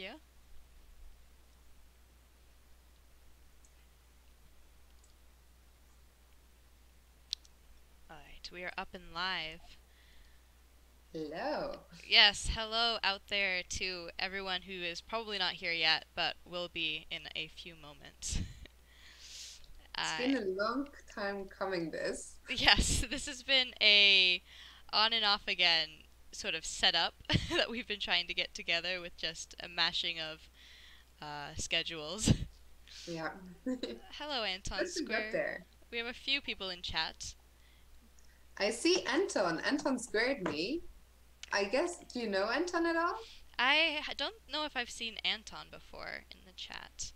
you. Alright, we are up and live. Hello. Yes, hello out there to everyone who is probably not here yet, but will be in a few moments. It's been a long time coming this. yes, this has been a on and off again sort of setup that we've been trying to get together with just a mashing of uh, schedules. Yeah. Hello, Anton Let's get Square. there. We have a few people in chat. I see Anton. Anton squared me. I guess, do you know Anton at all? I don't know if I've seen Anton before in the chat.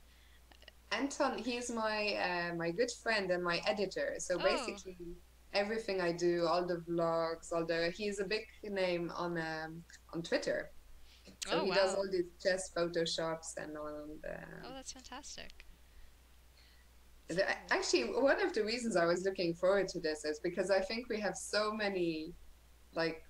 Anton, he's my uh, my good friend and my editor. So Oh. basically, everything I do, all the vlogs, all the he's a big name on um, on Twitter. So Oh, he does all these chess photoshops and all the Oh, that's fantastic. The, actually, one of the reasons I was looking forward to this is because I think we have so many, like,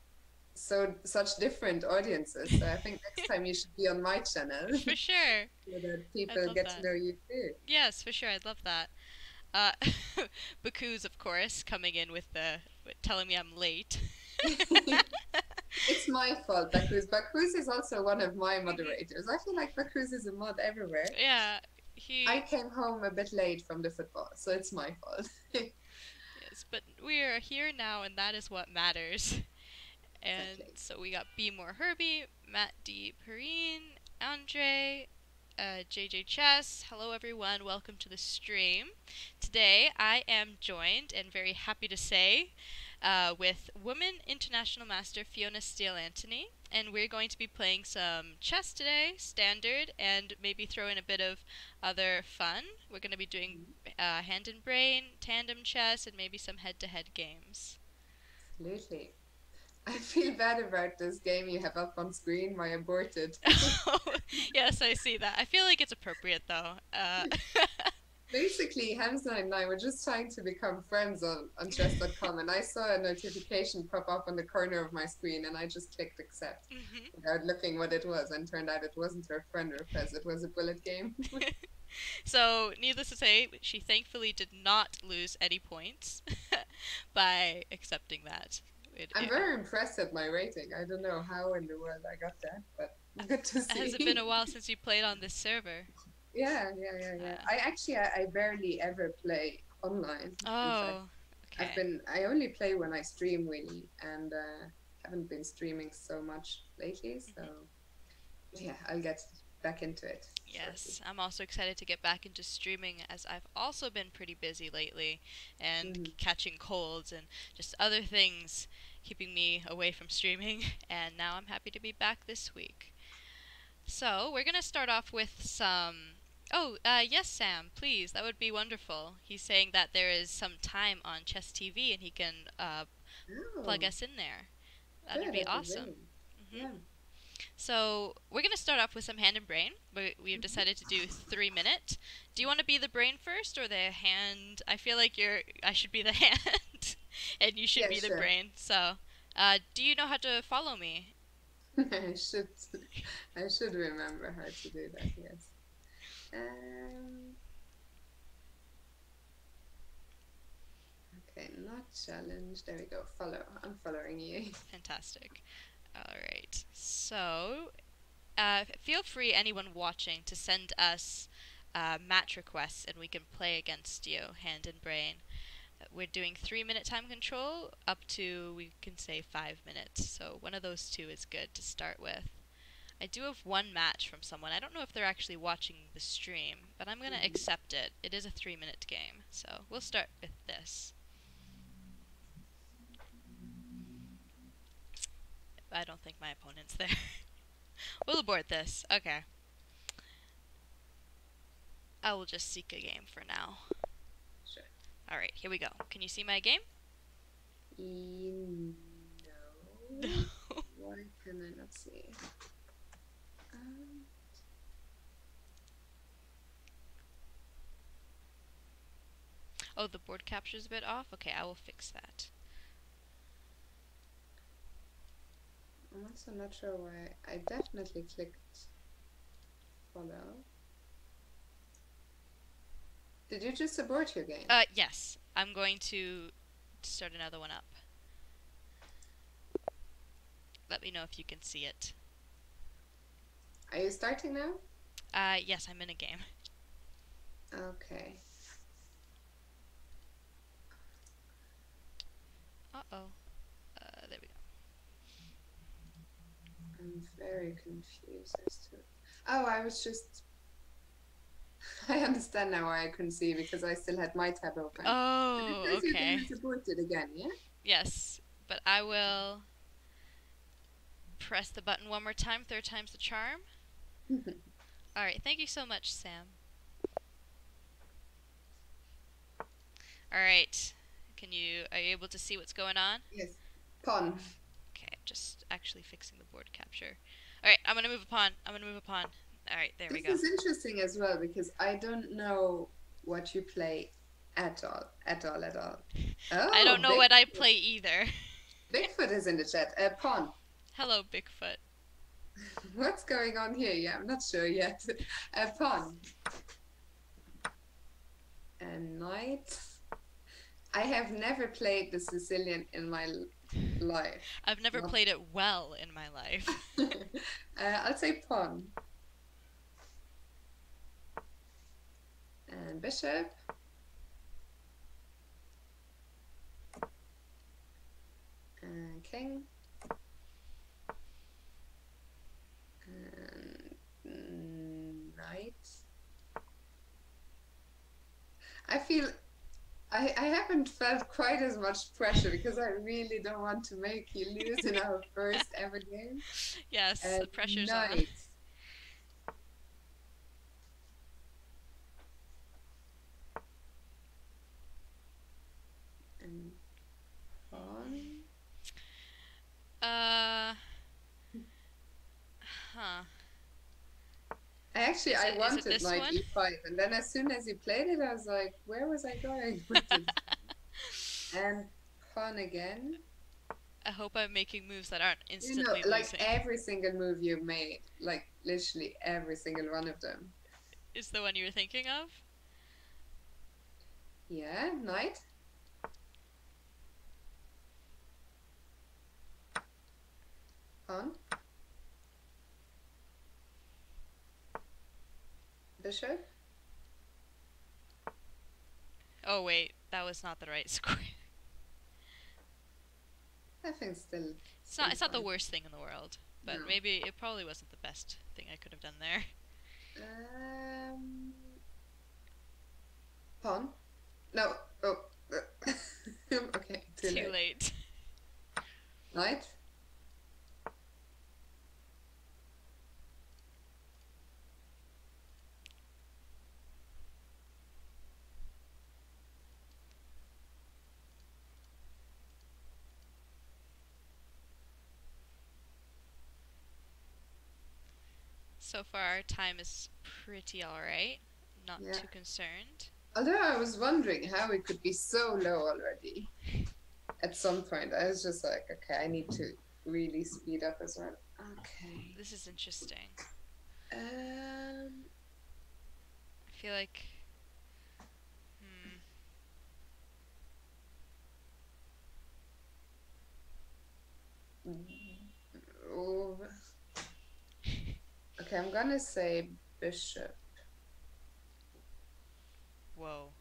so such different audiences. So I think next time you should be on my channel For sure. so that people get that. to know you too. Yes, for sure. I'd love that. Uh, Baku's, of course, coming in with the with telling me I'm late. it's my fault, Bakus. Bakus is also one of my moderators. I feel like Bakus is a mod everywhere. yeah, he. I came home a bit late from the football, so it's my fault. Yes, but we are here now, and that is what matters. And Exactly. so we got B More Herbie, Matt D Perrine, Andre, uh, JJ Chess. Hello, everyone. Welcome to the stream. Today, I am joined, and very happy to say, uh, with Woman International Master Fiona Steil-Antoni. And we're going to be playing some chess today, standard, and maybe throw in a bit of other fun. We're going to be doing uh, hand and brain, tandem chess, and maybe some head to head games. Absolutely. I feel bad about this game you have up on screen, my aborted. yes, I see that. I feel like it's appropriate though. Uh, Basically, Hamza and I were just trying to become friends on, on chess.com, and I saw a notification pop up on the corner of my screen, and I just clicked accept mhm. without looking what it was, and turned out it wasn't her friend request, it was a bullet game. So, needless to say, she thankfully did not lose any points by accepting that. It, I'm it- very impressed at my rating. I don't know how in the world I got that, but good to see. Has it been a while since you played on this server? Yeah, yeah, yeah, yeah. Uh. I actually, I, I barely ever play online. Oh, okay. I've been I only play when I stream really and uh, haven't been streaming so much lately so Mm-hmm. yeah I'll get back into it Yes, I'm also excited to get back into streaming as I've also been pretty busy lately and Mhm. catching colds and just other things keeping me away from streaming. And now I'm happy to be back this week. So, we're going to start off with some. Oh, uh, yes, Sam, please. That would be wonderful. He's saying that there is some time on Chess TV and he can uh, Oh, plug us in there. That would be awesome. Mhm. Yeah. So we're gonna start off with some hand and brain. We, we've decided to do three minute. Do you want to be the brain first or the hand? I feel like you're. I should be the hand, and you should Yeah, be the sure. brain. So, uh, do you know how to follow me? I should I should remember how to do that yes um, okay not challenge there we go follow I'm following you Fantastic. All right. So, uh, feel free, anyone watching, to send us uh, match requests, and we can play against you, hand and brain. Uh, We're doing three minute time control up to we can say five minutes. So one of those two is good to start with. I do have one match from someone. I don't know if they're actually watching the stream, but I'm gonna Mhm. accept it. It is a three minute game, so we'll start with this. I don't think my opponent's there. we'll abort this. Okay. I will just seek a game for now. sure Alright, here we go. Can you see my game? E- no why can I not see um, oh, the board capture's a bit off? Okay, I will fix that. I'm also not sure why I definitely clicked follow. Did you just abort your game? Uh, yes. I'm going to start another one up. Let me know if you can see it. Are you starting now? Uh, yes, I'm in a game. Okay. Uh oh. Uh, there we go. I'm very confused as to. Oh, I was just. I understand now why I couldn't see because I still had my tab open. Oh, you okay. can support it again, yeah? Yes, but I will press the button one more time. Third time's the charm. All right. Thank you so much, Sam. All right. Can you are you able to see what's going on? yes. Pawn. Just actually fixing the board capture. All right, I'm gonna move a pawn. I'm gonna move a pawn. All right, there we go. This is interesting as well because I don't know what you play at all. At all, at all. Oh, I don't know what I play either. Bigfoot is in the chat. Uh, pawn. Hello, Bigfoot. What's going on here? Yeah, I'm not sure yet. A pawn. A knight. I have never played the Sicilian in my life. I've never played it well in my life. uh, I'll say pawn. And bishop. And king. And knight. I feel I, I haven't felt quite as much pressure because I really don't want to make you lose in our first ever game. yes, the pressure's on. knight. And pawn. Uh. Huh. I Actually, Is I it- is it wanted this knight one? e5, and then as soon as he played it, I was like, where was I going and pawn again. I hope I'm making moves that aren't instantly. You know, like losing. every single move you made, like literally every single one of them. Is the one you were thinking of? Yeah, knight. Pawn. Bishop. Oh wait, that was not the right square. I think still. It's not. It's not the worst thing in the world, but No. maybe it probably wasn't the best thing I could have done there. Um. Pawn. No. Oh. okay. Too, Too late. late. Knight. So far, our time is pretty alright. Not Yeah. too concerned. Although I was wondering how it could be so low already. At some point, I was just like, okay, I need to really speed up as well. Okay. This is interesting. Um. I feel like. Hmm. Oh. Okay, I'm gonna say bishop. Whoa.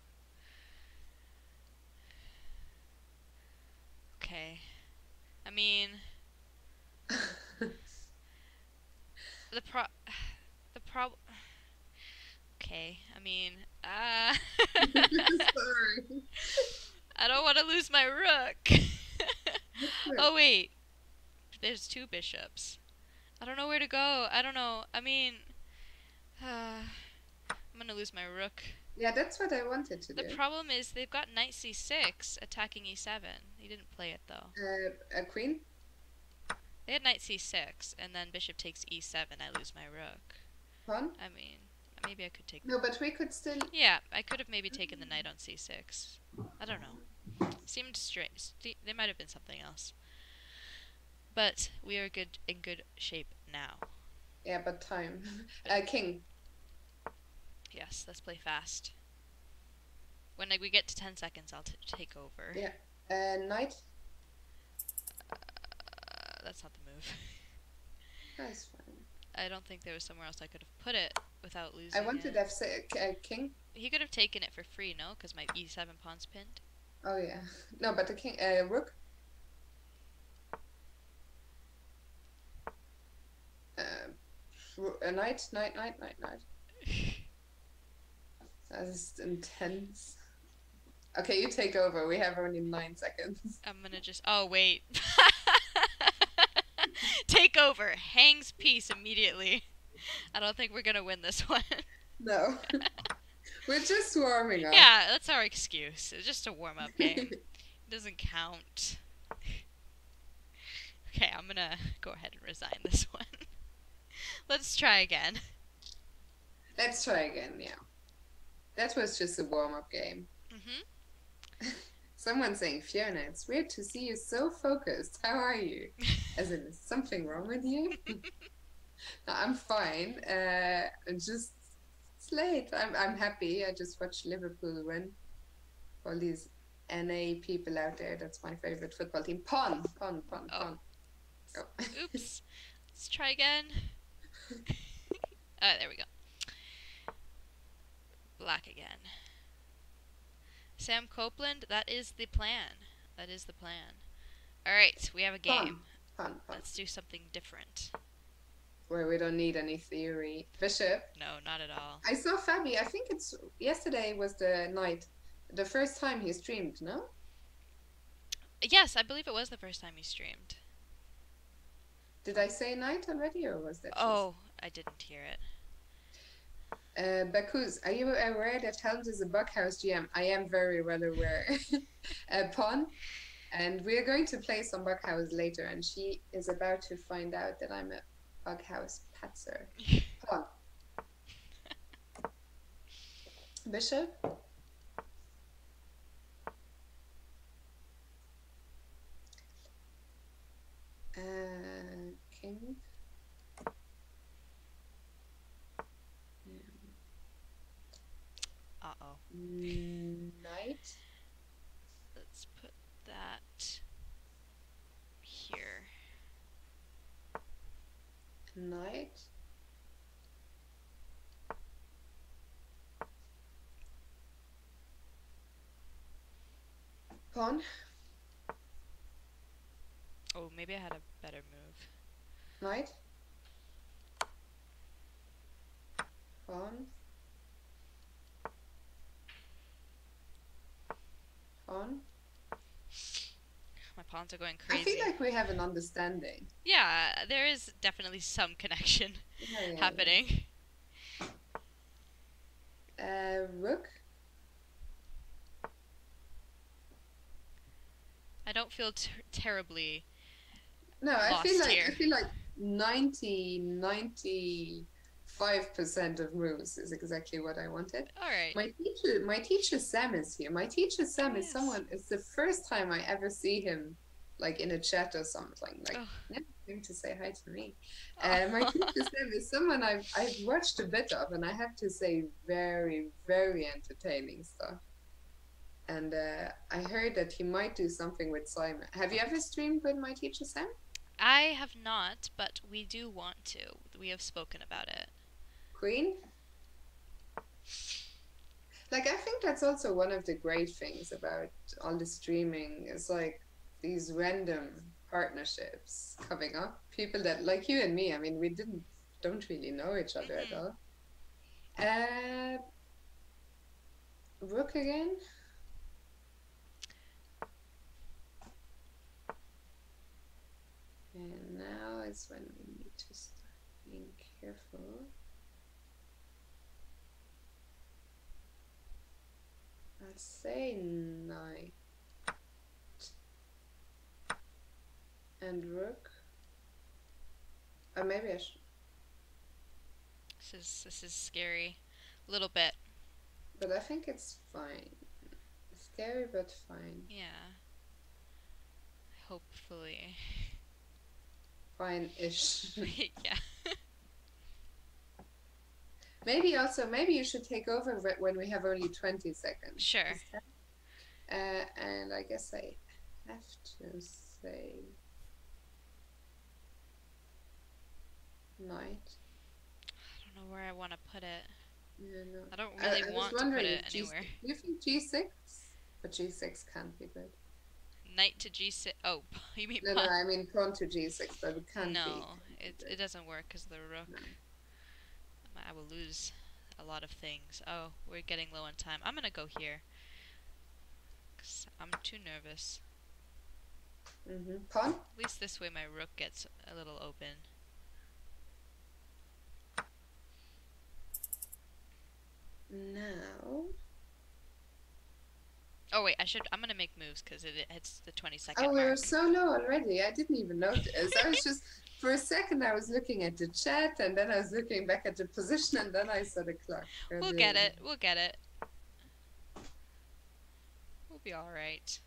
Okay. I mean, the pro. The prob. Okay. I mean, uh. Sorry. I don't want to lose my rook. oh wait, there's two bishops. I don't know where to go. I don't know. I mean, uh, I'm gonna lose my rook. Yeah, that's what I wanted to The do. The problem is they've got knight c6 attacking e7. He didn't play it though. Uh, a queen. They had knight c6 and then bishop takes e7. I lose my rook. Pawn. I mean, maybe I could take. No, but we could still. Yeah, I could have maybe taken the knight on c6. I don't know. Seemed strange. St- there might have been something else. But we are good in good shape now. Yeah, but time. Uh, king. Yes, let's play fast. When like, we get to 10 seconds, I'll t- take over. Yeah. Uh, knight. Uh, that's not the move. That's fine. I don't think there was somewhere else I could have put it without losing I wanted it. F6 uh, king. He could have taken it for free, no? Because my e7 pawn's pinned. Oh yeah. No, but the king. Uh, rook. Uh, ro- uh, night, night, night, knight, knight. That is intense. Okay, you take over. We have only nine seconds. I'm gonna just. Oh, wait. take over. Hangs piece immediately. I don't think we're gonna win this one. No. We're just warming up. yeah, that's our excuse. It's just a warm up game. It doesn't count. Okay, I'm gonna go ahead and resign this one. Let's try again. Let's try again, yeah. That was just a warm up game. hmm Someone saying, Fiona, it's weird to see you so focused. How are you? As in, is something wrong with you? no, I'm fine. Uh, I'm just it's late. I'm I'm happy. I just watched Liverpool win. All these NA people out there. That's my favorite football team. Pon pon pon Oh. Oh. Oops. Let's try again. uh, there we go. Black again. Sam Copeland, that is the plan. That is the plan. Alright, we have a game. pawn, pawn. Let's do something different. Where we don't need any theory. Bishop. No, not at all. I saw Fabi. I think it's yesterday was the night, the first time he streamed. No. Yes, I believe it was the first time he streamed. Did I say night already, or was that? just- Oh, I didn't hear it. Uh, Bakuz, are you aware that Helms is a Bughouse GM? I am very well aware. uh, Pawn, and we're going to play some Bughouse later, and she is about to find out that I'm a Bughouse patzer. Pawn. Bishop. King. Uh oh. Knight. Let's put that here. Knight. Pawn. Oh, maybe I had a better move. Knight. Pawn. Pawn. My pawns are going crazy. I feel like we have an understanding. yeah, there is definitely some connection Yeah, yeah, yeah. happening. Uh, rook. I don't feel ter- terribly. No, I feel like. I feel like 90 95 percent of moves is exactly what I wanted. All right. My teacher, my teacher Sam is here. My teacher Sam Oh, is someone. It's the first time I ever see him, like in a chat or something. Like, Oh. never him to say hi to me. Uh, my teacher Sam is someone I've I've watched a bit of, and I have to say, very very entertaining stuff. And uh, I heard that he might do something with Simon. Have you ever streamed with my teacher Sam? I have not, but we do want to. We have spoken about it. Queen? Like I think that's also one of the great things about all the streaming is like these random partnerships coming up. People that like you and me, I mean we didn't don't really know each other at Mhm. all. Uh Rook again? And now is when we need to start being careful. Let's say knight and rook. Or uh, maybe I should, This is this is scary, a little bit. but I think it's fine. Scary but fine. Yeah. Hopefully. Fine-ish. yeah. Maybe also, maybe you should take over when we have only 20 seconds. Sure. Uh, and I guess I have to say knight. I don't know where I want to put it. Yeah, no. I don't really I was want to put it if G- anywhere. Do you think G6? But G6 can't be good. Knight to g6. Oh, you mean No, no. I mean pawn to G6, but we can't No, it, it doesn't work because the rook. No. I will lose a lot of things. Oh, we're getting low on time. I'm gonna go here. Cause I'm too nervous. hmm Pawn? At least this way my rook gets a little open. Now. Oh wait, I should. I'm gonna make moves because it, it's the 20 second Oh, we were so low already. I didn't even notice. I was just, for a second, I was looking at the chat, and then I was looking back at the position, and then I saw the clock. We'll get it. We'll get it. We'll be all right.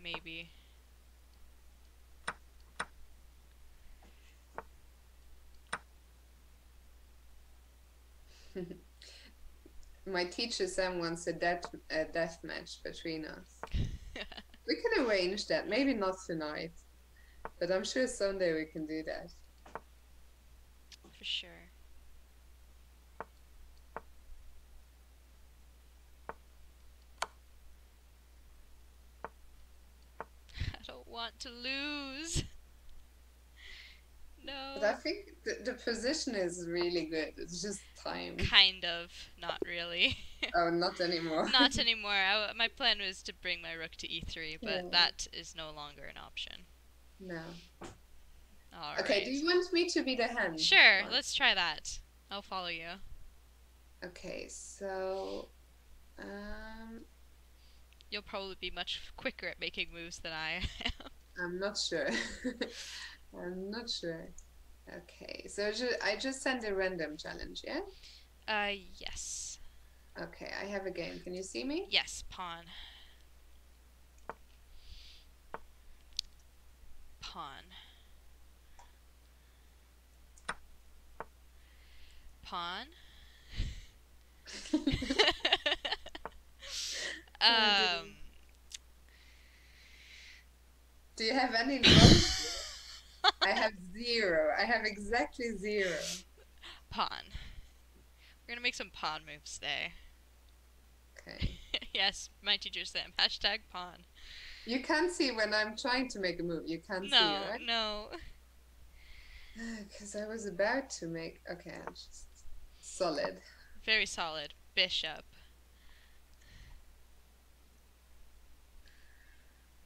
Maybe. My teacher Sam wants a death a death match between us. We can arrange that. Maybe not tonight, but I'm sure someday we can do that. For sure. I don't want to lose. But I think the, the position is really good. It's just time. Kind of. Not really. Oh, not anymore. Not anymore. I, my plan was to bring my rook to e3, but Yeah. that is no longer an option. no. All Okay. right. Do you want me to be the hand? Sure, one? let's try that. I'll follow you. Okay. So, um, You'll probably be much quicker at making moves than I am. I'm not sure. I'm not sure. Okay. So I just send a random challenge. Yeah. Uh, yes. Okay. I have a game. Can you see me? Yes, pawn. Pawn. Pawn. um. Do you have any? I have zero. I have exactly zero. pawn. We're gonna make some pawn moves today. Okay. yes, my teacher Sam. Hashtag pawn. You can't see when I'm trying to make a move. You can't No, see, right? no. Because I was about to make. Okay, I'm just solid. Very solid. Bishop.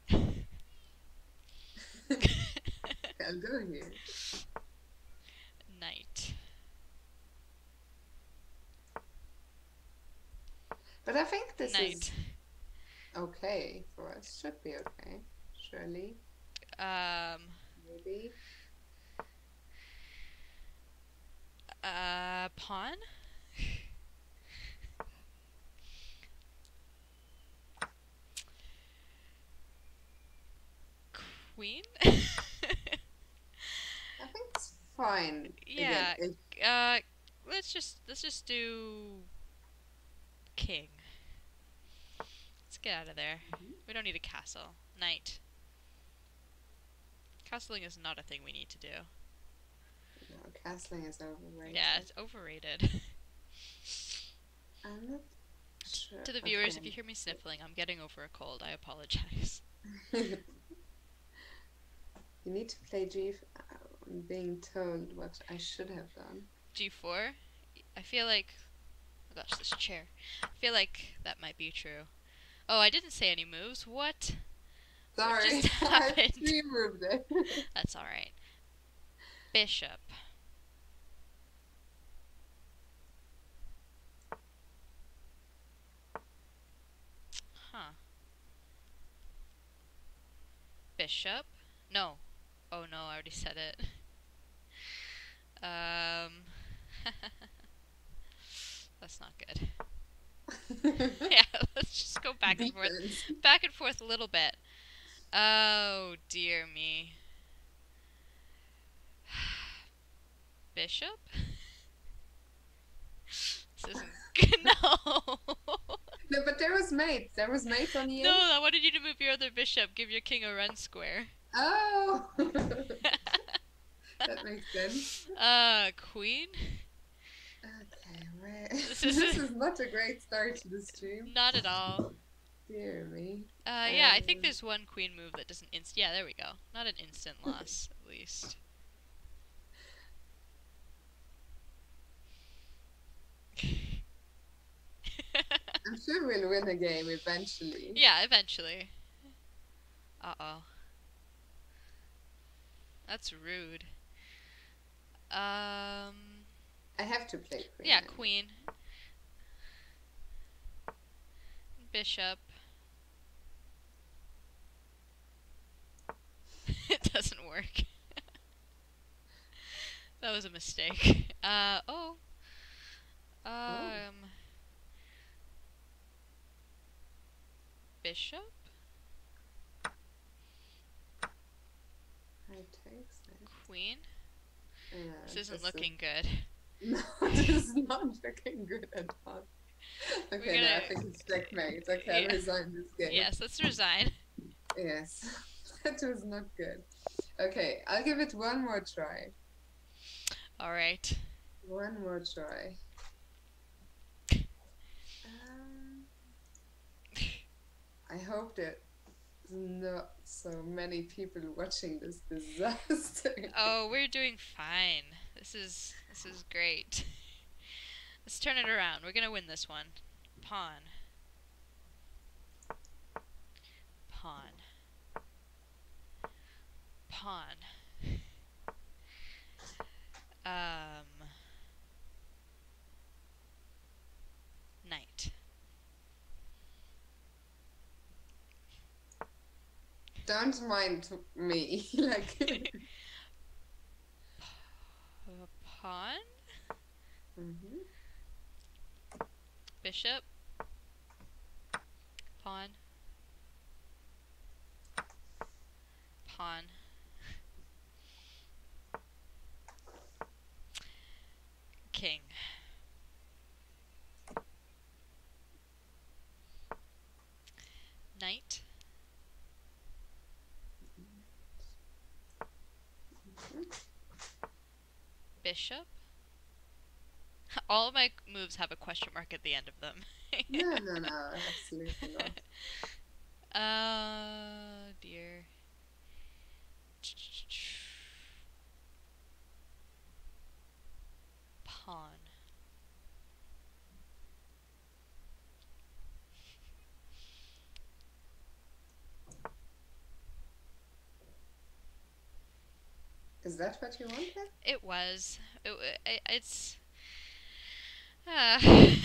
I'll go here. Knight. But I think this is okay for us. Should be okay. Surely. Um. Maybe. Uh. Pawn. Queen. I think it's fine. Yeah. Again, uh. Let's just let's just do king. Let's get out of there. Mhm. We don't need a castle. Knight. Castling is not a thing we need to do. no, castling is overrated. Yeah, it's overrated. I'm not sure. to the viewers, if you hear me sniffling, I'm getting over a cold. I apologize. you need to play G. I'm being told what I should have done. G4. I feel like. Oh gosh, this chair. I feel like that might be true. Oh, I didn't say any moves. What? What Sorry, just I pre-moved it. That's alright. Bishop. Huh. Bishop? No. Oh no, I already said it. Um, that's not good. yeah, let's just go back and forth, back and forth a little bit. Oh dear me. Bishop? This isn't good. No. no, but there was mates. There was mates on you. No, I wanted you to move your other bishop. Give your king a run square. Oh. that makes sense. uh, queen. Okay, where... this is not a great start to the stream. Not at all. Dear me. Uh, yeah, I think Um, there's one queen move that doesn't inst. Yeah, there we go. Not an instant loss, at least. I'm sure we'll win a game eventually. yeah, eventually. Uh oh. That's rude. Um. I have to play queen. Yeah, queen. Bishop. it doesn't work. that was a mistake. Uh oh. Um. Bishop. It. Queen. Yeah, This isn't is- looking good. No, this is not looking good at all. Okay, no, I gonna- think it's checkmate. Okay, I Yeah. resign this game. Yes, let's resign. Yes, that was not good. Okay, I'll give it one more try. All right. One more try. Um, I hope that not so many people watching this disaster. Oh, we're doing fine. This is this is great. Let's turn it around. We're gonna win this one. Pawn. Pawn. Pawn. Um. Knight. Don't mind me. like, pawn. Mhm. Bishop. Pawn. Pawn. King. Knight. Bishop. All of my moves have a question mark at the end of them. no, no, no, absolutely not. Oh dear. Pawn. Is that what you wanted? It was. It, wa- I it's. Uh,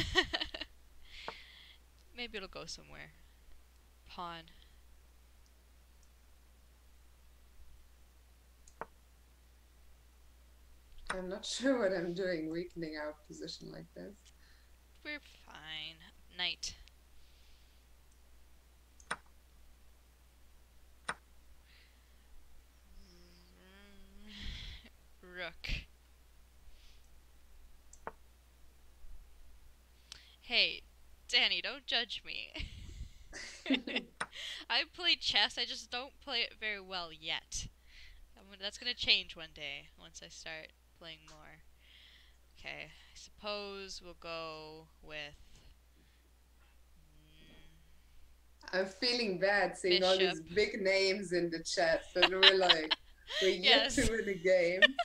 maybe it'll go somewhere. Pawn. I'm not sure what I'm doing, weakening our position like this. We're fine. Knight. Rook. Hey, Danny, don't judge me. I play chess, I just don't play it very well yet. I'm that's gonna change one day once I start playing more. Okay, I suppose we'll go with. mm, I'm feeling bad seeing all these big names in the chat, and we're like, we're yet Yes. to win a game.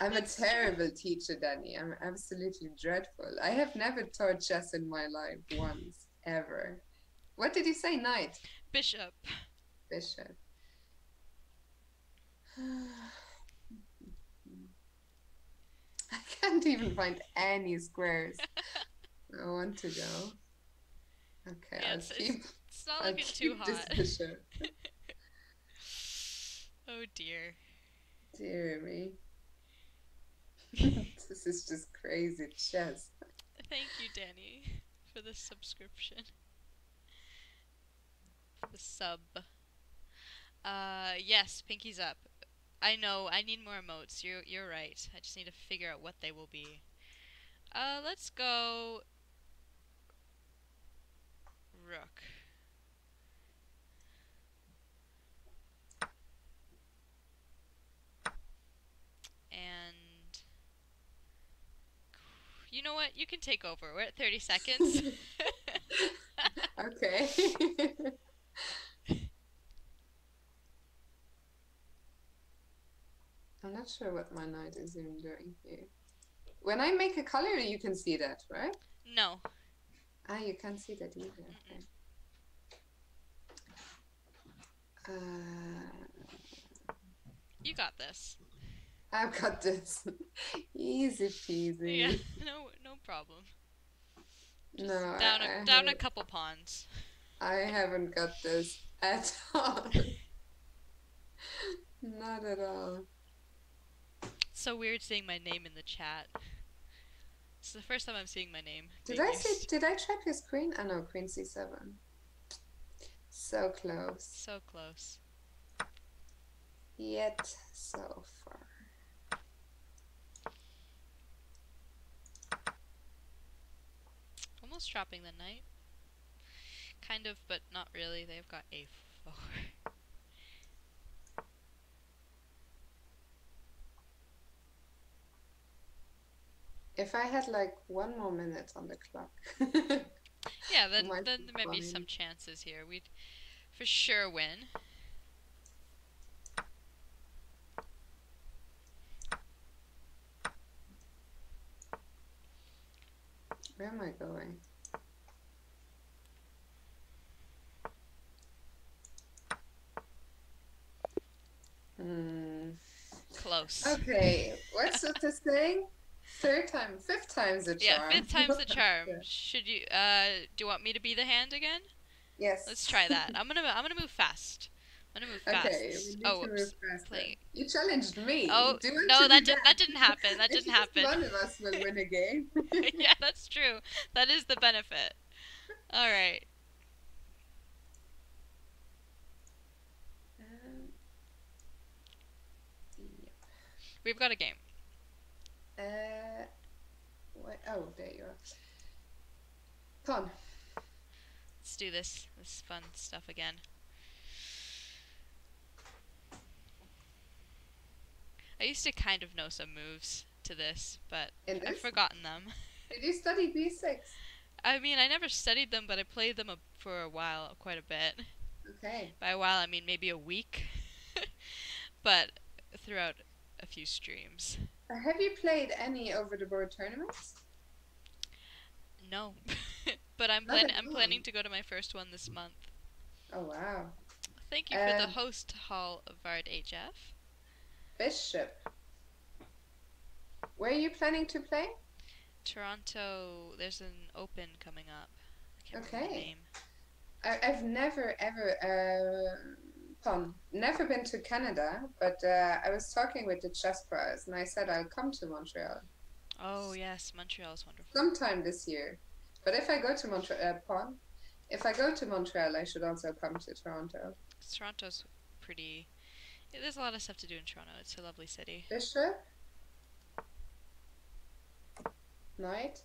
I'm a terrible teacher, Danny. I'm absolutely dreadful. I have never taught chess in my life once, ever. What did you say, knight? Bishop. Bishop. I can't even find any squares. I want to go. Okay, Yeah, I'll it's- keep, It's not I'll looking too hot. Oh dear. Dear me. this is just crazy chess. Thank you, Danny, for the subscription. The sub. Uh, yes, pinky's up. I know. I need more emotes. You're you're right. I just need to figure out what they will be. Uh, let's go. rook. And you know what? You can take over. We're at 30 seconds. okay. I'm not sure what my knight is even doing here. When I make a color, you can see that, right? no. Ah, you can't see that either. Okay. Uh, You got this. I've got this. Easy peasy. Yeah, no no problem. Just No, down I, a I down a couple pawns. I haven't got this at all. Not at all. It's so weird seeing my name in the chat. It's the first time I'm seeing my name. Did I used. Did I trap his queen? Oh no, queen c7. So close, So close. yet so far. Dropping the knight. Kind of, but not really. They've got a4. If I had like one more minute on the clock. Yeah, then then there might be some chances here. We'd for sure win. Where am I going? Hmm. Close. Okay, what's with this thing? Third time, fifth time's a charm. Yeah, fifth time's the charm. Should you uh do you want me to be the hand again? Yes. Let's try that. I'm gonna I'm gonna move fast. I'm gonna move fast. Okay, we need oh, to move faster. You challenged me. Oh, Do no, that do did, that didn't happen. That didn't happen. One of us will win a game. yeah, that's true. That is the benefit. All right. Um, yep. We've got a game. Uh, what? Oh, there you are. Pawn. Let's do this. This fun stuff again. I used to kind of know some moves to this, but In I've forgotten them. Did you study B6? I mean, I never studied them, but I played them a, for a while, quite a bit. Okay. By a while, I mean maybe a week, but throughout a few streams. Have you played any over the board tournaments? No, but I'm Not plan- I'm planning to go to my first one this month. Oh wow. Thank you for the Um, host hall of Vard HF. Bishop. Where are you planning to play? Toronto, there's an open coming up. I can't remember the Okay. name. I, I've never ever uh, pun never been to Canada, but uh, I was talking with the chess pros and I said I'll come to Montreal Oh yes, Montreal is wonderful. sometime this year. But if I go to Montreal, uh, if I go to Montreal, I should also come to Toronto. Toronto's pretty. yeah, there's a lot of stuff to do in Toronto. It's a lovely city. Bishop, knight,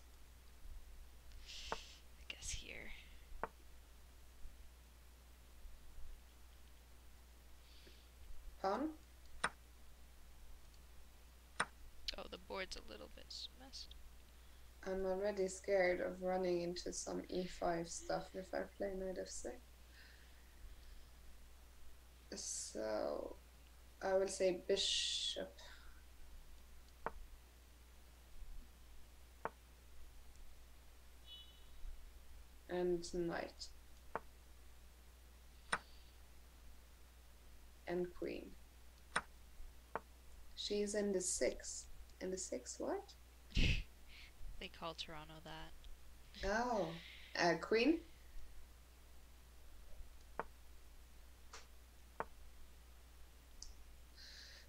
I guess here. Pawn. Oh, the board's a little bit messed. I'm already scared of running into some e5 stuff if I play knight f6. So I will say bishop. And knight. And queen. She's in the six. In the six what? They call Toronto that. Oh, uh, queen.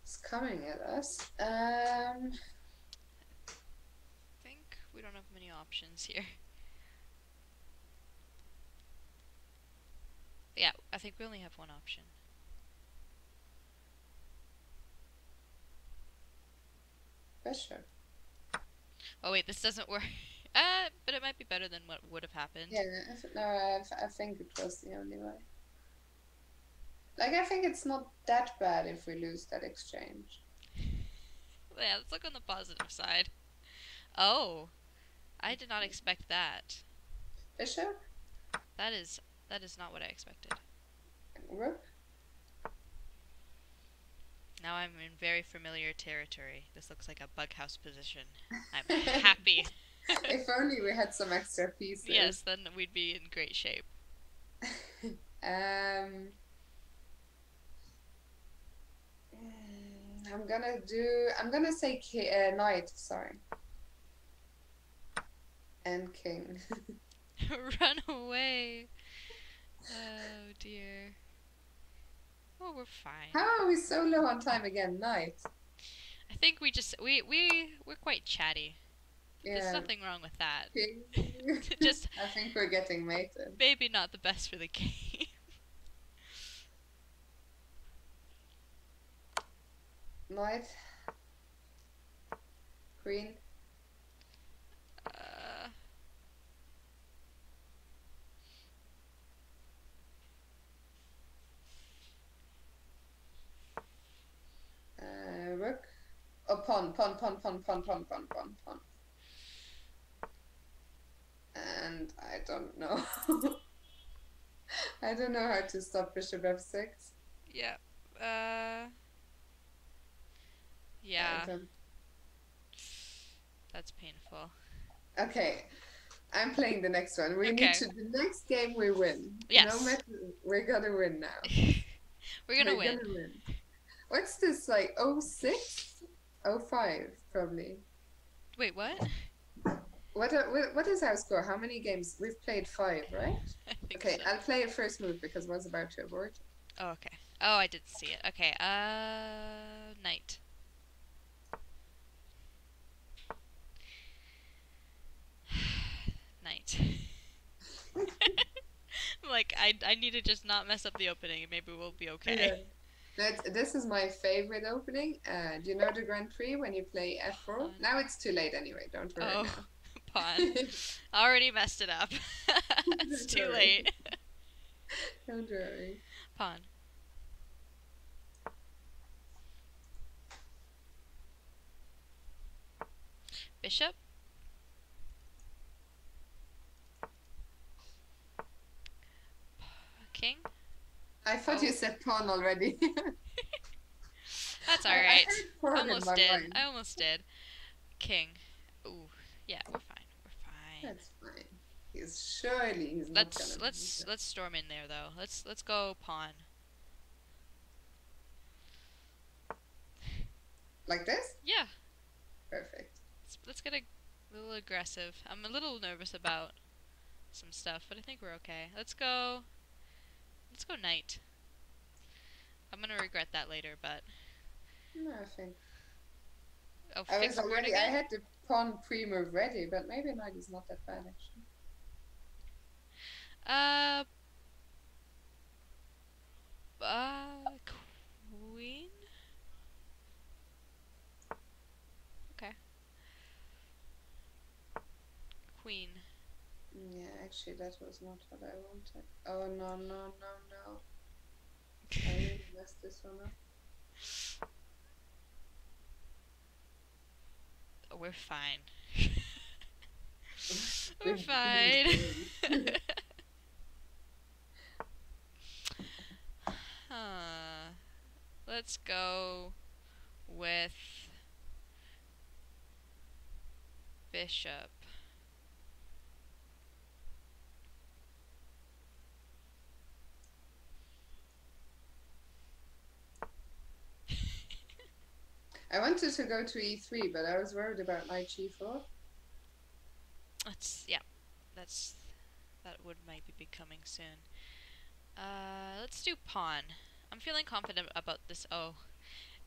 It's coming at us. Um, I think we don't have many options here. Yeah, I think we only have one option. Bishop. Oh wait, this doesn't work. Uh, but it might be better than what would have happened. Yeah, no, I, I think it was the only way. Like, I think it's not that bad if we lose that exchange. Yeah, let's look on the positive side. Oh, I did not expect that. Bishop, That is that is not what I expected. rook. Now I'm in very familiar territory. This looks like a bughouse position. I'm happy. if only we had some extra pieces. yes, then we'd be in great shape. Um. mm, I'm gonna do. I'm gonna say ki- uh, knight. Sorry. And king. Run away. Oh dear. Oh, we're fine. How are we so low on time again? Knight. I think we just we we we're quite chatty. There's nothing wrong with that. Just I think we're getting mated. maybe not the best for the game. Knight. Queen. Uh, rook. Oh, pawn, pawn, pawn, pawn, pawn, pawn, pawn, pawn, pawn. And I don't know. I don't know how to stop bishop f6. yeah. Uh. Yeah, that's painful. Okay. I'm playing the next one. We Okay. need to. The next game we win. Yes. No matter. We're gonna win now. We're gonna We're win. Gonna win. What's this like? 06? 05, probably. Wait, what? What, are, what is our score? How many games? We've played five, right? Okay, so. I'll play a first move because I was about to abort. Oh, okay. Oh, I did see it. Okay. Uh, knight. Knight. like I, I need to just not mess up the opening, and maybe we'll be okay. That, this is my favorite opening. Uh, do you know the Grand Prix when you play F4? Fun. Now it's too late anyway. Don't worry Oh, now. Pawn. Already messed it up. it's too Sorry. late. Don't worry. Pawn. Bishop. King. I thought Oh. you said pawn already. That's I- I alright. heard pawn in Almost did. mind. I almost did. King. Ooh, yeah, we're fine. We're fine. That's fine. He's surely he's not Let's let's let's storm in there though. Let's let's go pawn. like this. Yeah, Perfect. let's, let's get a little aggressive. I'm a little nervous about some stuff, but I think we're okay. Let's go. Let's go knight. I'm gonna regret that later, but No, I oh, I was already. I had the pawn pre-move ready, but maybe knight is not that bad actually. Uh, uh, queen. Okay. Queen. Yeah, actually, that was not what I wanted. Oh no no no no! I really messed this one up. Oh, we're fine. we're fine. huh. Let's go with bishop. I wanted to go to e3, but I was worried about my g4. That's yeah. That's that would maybe be coming soon. Uh, let's do pawn. I'm feeling confident about this. Oh,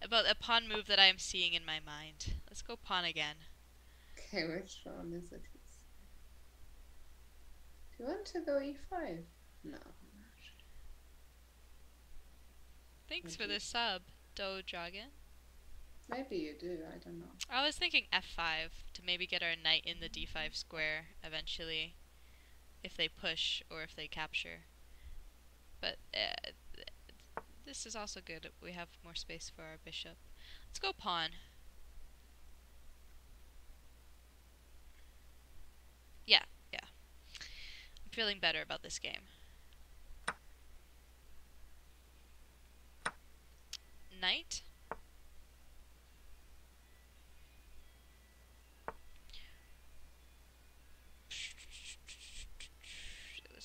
about a pawn move that I am seeing in my mind. Let's go pawn again. Okay, which one is it? Do you want to go e5? No. Thanks for the sub, Do Dragon. Maybe you do. I don't know. I was thinking f5 to maybe get our knight in the d5 square eventually, if they push or if they capture. But uh, th- this is also good. We have more space for our bishop. Let's go pawn. Yeah, yeah. I'm feeling better about this game. Knight.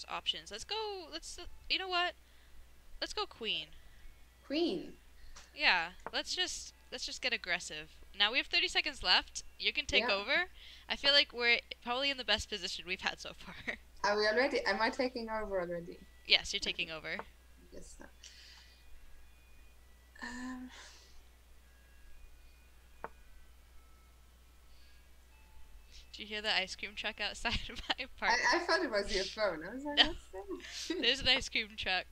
Options. Let's go. Let's. You know what? Let's go queen. Queen. Yeah. Let's just let's just get aggressive. Now we have 30 seconds left. You can take Yeah. over. I feel like we're probably in the best position we've had so far. Are we already? Am I taking over already? yes, you're taking over. Yes. Um, Do you hear the ice cream truck outside of my apartment? I, I thought it was your phone. I was like, No. There's an ice cream truck.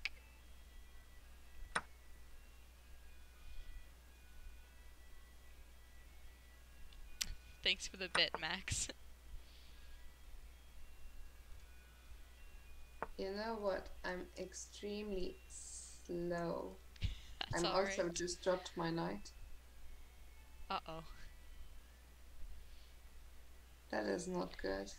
Thanks for the bit, Max. you know what? I'm extremely slow. I'm alright. also just dropped my knight. Uh oh. That is not good.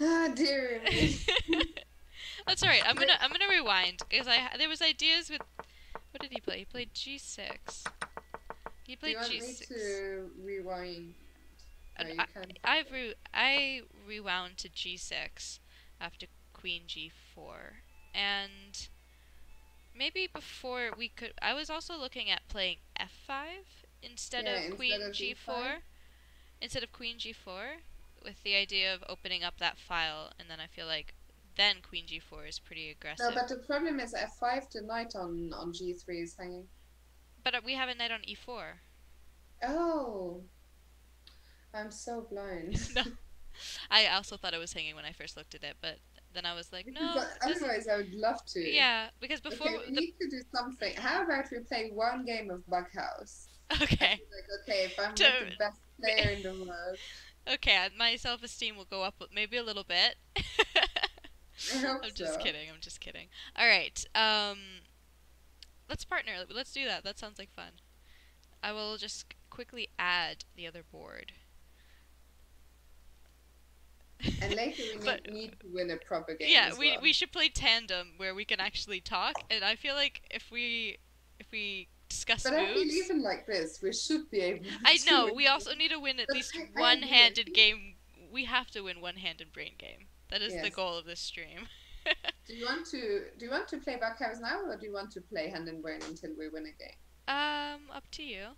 Ah, dear me. That's alright. I'm gonna I'm gonna rewind because I there was ideas with what did he play? He played G6. He Do played you want me G6. to rewind? No, I-. I've re- I rewound to G6 after Queen G4, and maybe before we could. I was also looking at playing F5 instead Yeah, of instead Queen of G4, D5. Instead of Queen G4, with the idea of opening up that file, and then I feel like then Queen G4 is pretty aggressive. No, but the problem is F5, the knight on, on G3 is hanging. But, uh, we have a knight on E4. Oh. I'm so blind. no, I also thought it was hanging when I first looked at it, but then I was like, no. But this- otherwise, I would love to. yeah, because before okay, we the need to do something. How about we play one game of Bughouse? okay. Like, okay, if I'm To- not the best player in the world, Okay, uh, my self esteem will go up maybe a little bit. I'm just so. kidding. I'm just kidding. All right. Um, let's partner. Let's do that. That sounds like fun. I will just quickly add the other board. And later we need, But- need to win a proper game. yeah, we well. we should play tandem where we can actually talk. And I feel like if we if we discuss But I feel moves, even like this, we should be able. I know we also need to win at But least I- I one-handed game. We have to win one-handed brain game. That is the goal of this stream. Do you want to do you want to play Bughouse now, or do you want to play Hand and Brain until we win a game? Um, up to you.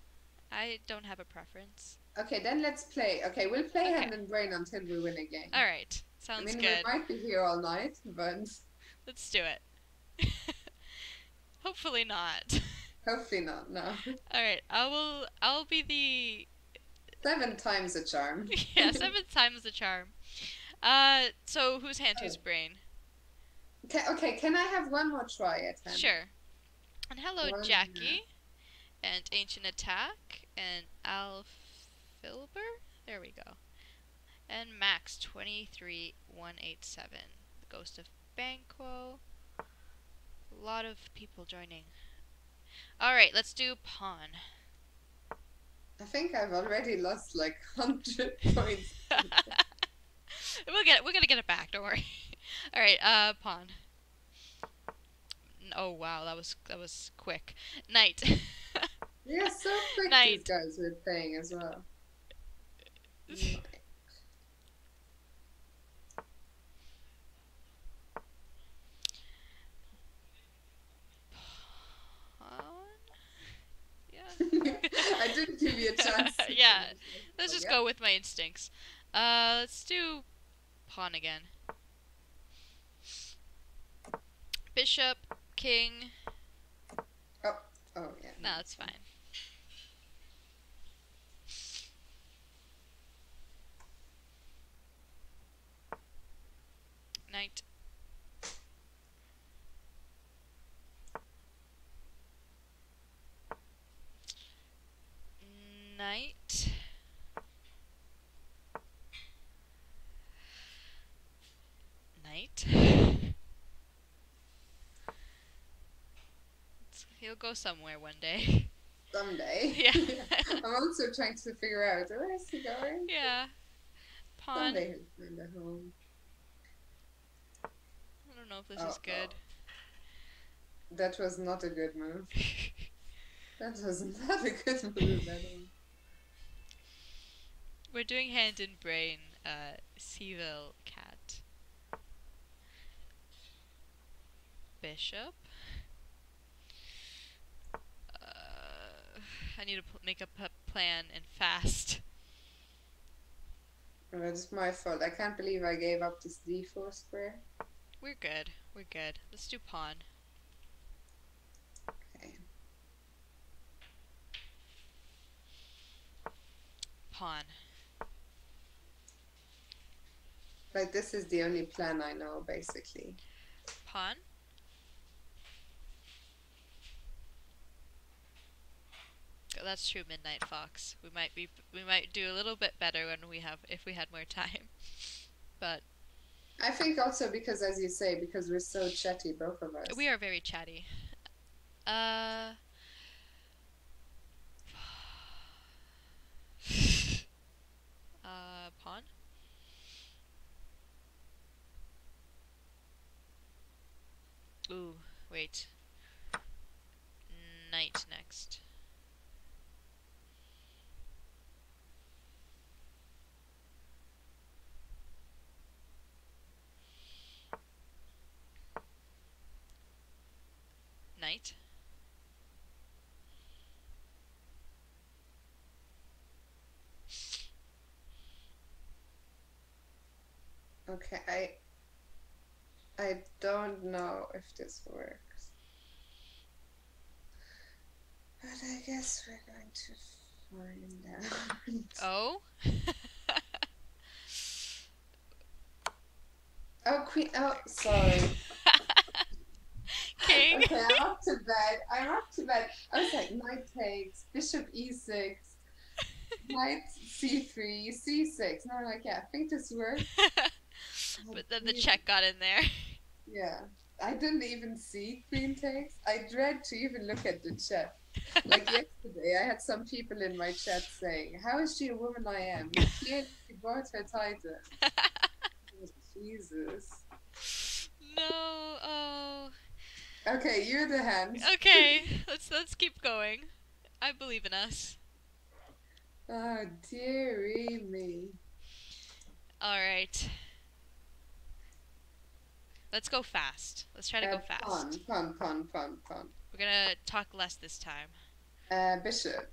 I don't have a preference. Okay, then let's play. Okay, we'll play Okay. Hand and Brain until we win a game. All right, I mean, good. we might be here all night, but Let's do it. Hopefully not. hopefully not. No, All right, I will. I'll be the seven times a charm. yeah seventh times the charm. Uh, so who's hand, whose Oh. brain? Okay, okay, can I have one more try at? Sure. And hello, One Jackie, and Ancient Attack, and Al Filber. There we go. And Max twenty three one eight seven. The Ghost of Banquo. A lot of people joining. All right, let's do pawn. I think I've already lost like hundred points. we'll get it. We're gonna get it back. Don't worry. All right. Uh, pawn. Oh wow, that was that was quick. Knight. Yeah, so quick Knight. these guys were playing as well. pawn. Yeah. I didn't give you a chance. Yeah. Let's just go with my instincts. Uh, let's do pawn again. Bishop, king. Oh, oh yeah. No, it's fine. Knight. knight. Knight. He'll go somewhere one day. Someday. Yeah. I'm also trying to figure out where is he going. Yeah. Pond. Someday he'll find a home. I don't know if this oh, is good. Oh. That was not a good move. That was not a good move at all. We're doing hand and brain, uh, Seville cat. Bishop. Uh, I need to make a plan and fast. Oh, That's my fault. I can't believe I gave up this d4 square. We're good. We're good. Let's do pawn. Okay. Pawn. Like this is the only plan I know, basically. Pawn. Oh, That's true, Midnight Fox. We might be we might do a little bit better when we have if we had more time. But I think also because, as you say, because we're so chatty, both of us. we are very chatty. Uh Uh pawn? Ooh, wait. Knight next. Knight. Okay, I. I don't know if this works. But I guess we're going to find out. Oh? Oh, queen. Oh, sorry. King. Okay, I'm up to bed. I'm up to bed. I was like, knight takes, bishop e6, knight c3, c6. And I'm like, yeah, I think this works. Oh, but then the check got in there. Yeah. I didn't even see queen takes. I dread to even look at the chat. Like yesterday, I had some people in my chat saying, How is she a woman I am? Clearly, she bought her title. Oh, Jesus. no. Oh. Okay, you're the hand. Okay. Let's let's keep going. I believe in us. Oh, dearie me. All right. Let's go fast. Let's try to Uh, go fast. Pawn, pawn, pawn, pawn, pawn. We're gonna talk less this time. Uh, bishop.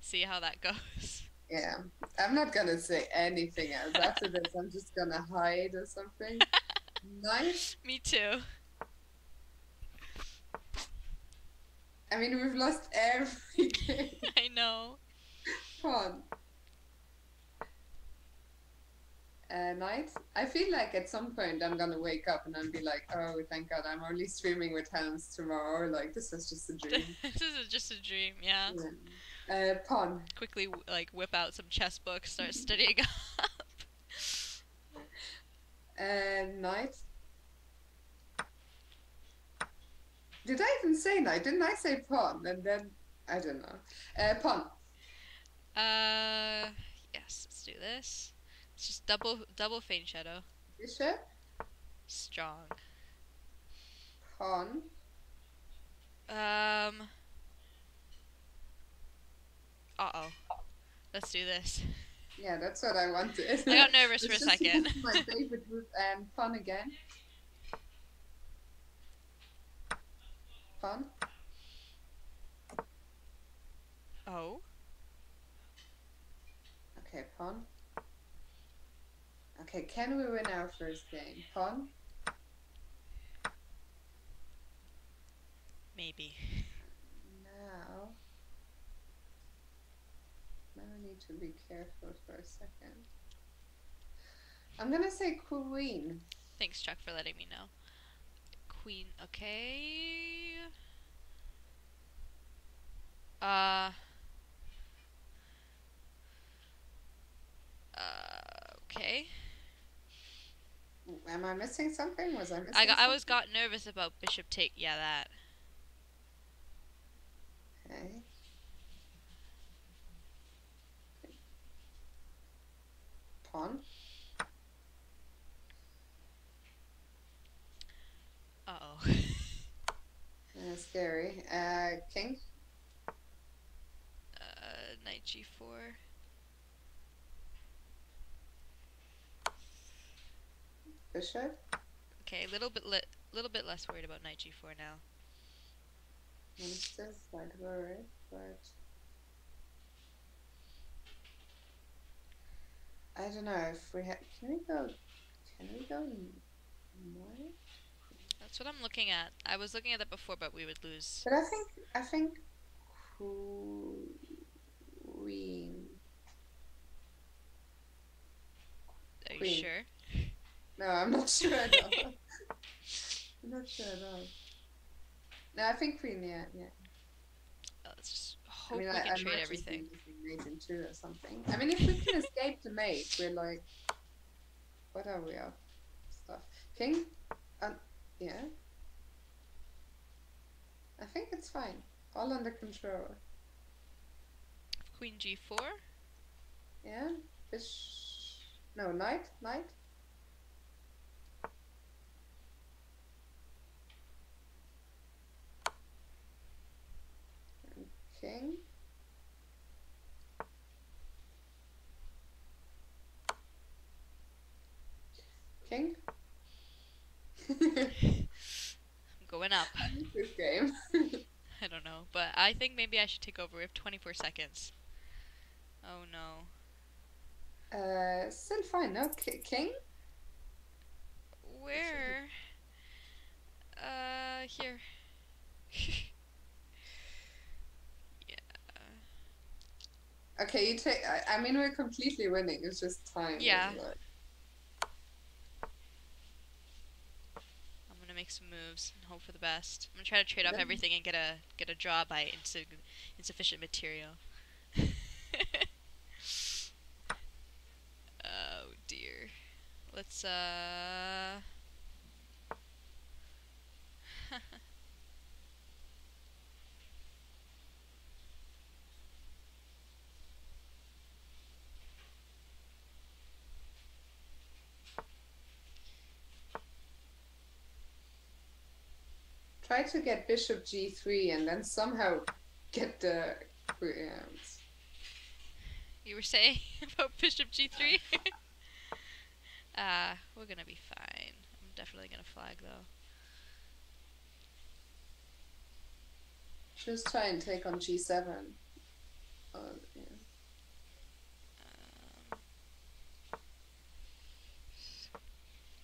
See how that goes. Yeah. I'm not gonna say anything else. After this, I'm just gonna hide or something. Nice. Me too. I mean, we've lost everything. I know. Pawn. Uh, knight. I feel like at some point I'm gonna wake up and I'll be like, oh, thank God, I'm only streaming with Helms tomorrow. Like, this was just a dream. this is just a dream. Yeah. Yeah. Uh, pawn. Quickly like whip out some chess books, start studying up. Uh, knight. Did I even say knight? Didn't I say pawn? And then I don't know. Uh, pawn. Uh, yes. Let's do this. It's just double double faint shadow. Bishop. Strong. Pawn. Um. Uh oh. Let's do this. Yeah, that's what I wanted. I got nervous for a second. My favorite move and pawn again. Pawn. Oh. Okay, pawn. Okay, can we win our first game? Pawn. Maybe. Now. Now I need to be careful for a second. I'm gonna say queen. Thanks, Chuck, for letting me know. Queen. Okay. Uh. Uh. Okay. Am I missing something? Was I missing? I got. I was got nervous about bishop take. Yeah, that. Okay. Pawn. Uh oh. Uh, scary. Uh, king. uh, knight g4. Bishop. Okay, a little bit li- little bit less worried about knight g4 now. I'm still quite worried, but I don't know if we have. Can we go? Can we go more? That's what I'm looking at. I was looking at that before, but we would lose. But I think I think queen. Are you Queen. sure? No, I'm not sure at all. I'm not sure at all. No, I think queen. Yeah, yeah. Uh, let's just I hope mean, we I, can I trade everything. be using mate in two or something. I mean, if we can escape the mate, we're like, what are we up? Stuff. King? Um, yeah. I think it's fine. All under control. Queen g4. Yeah. Bish. No, knight. Knight. King. King. I'm going up. this game. I don't know, but I think maybe I should take over. We have 24 seconds. Oh no. Uh, still fine. No, K- King. Where? Uh, here. yeah. Okay, you take. I, I mean, we're completely winning. It's just time. Yeah. I'm gonna make some moves and hope for the best. I'm gonna try to trade off everything and get a get a draw by insu- insufficient material. oh dear. Let's uh. Try to get Bishop G3 and then somehow get the queens. You were saying about Bishop G3? uh, we're gonna be fine. I'm definitely gonna flag though. Just try and take on G7. Oh, yeah. Um,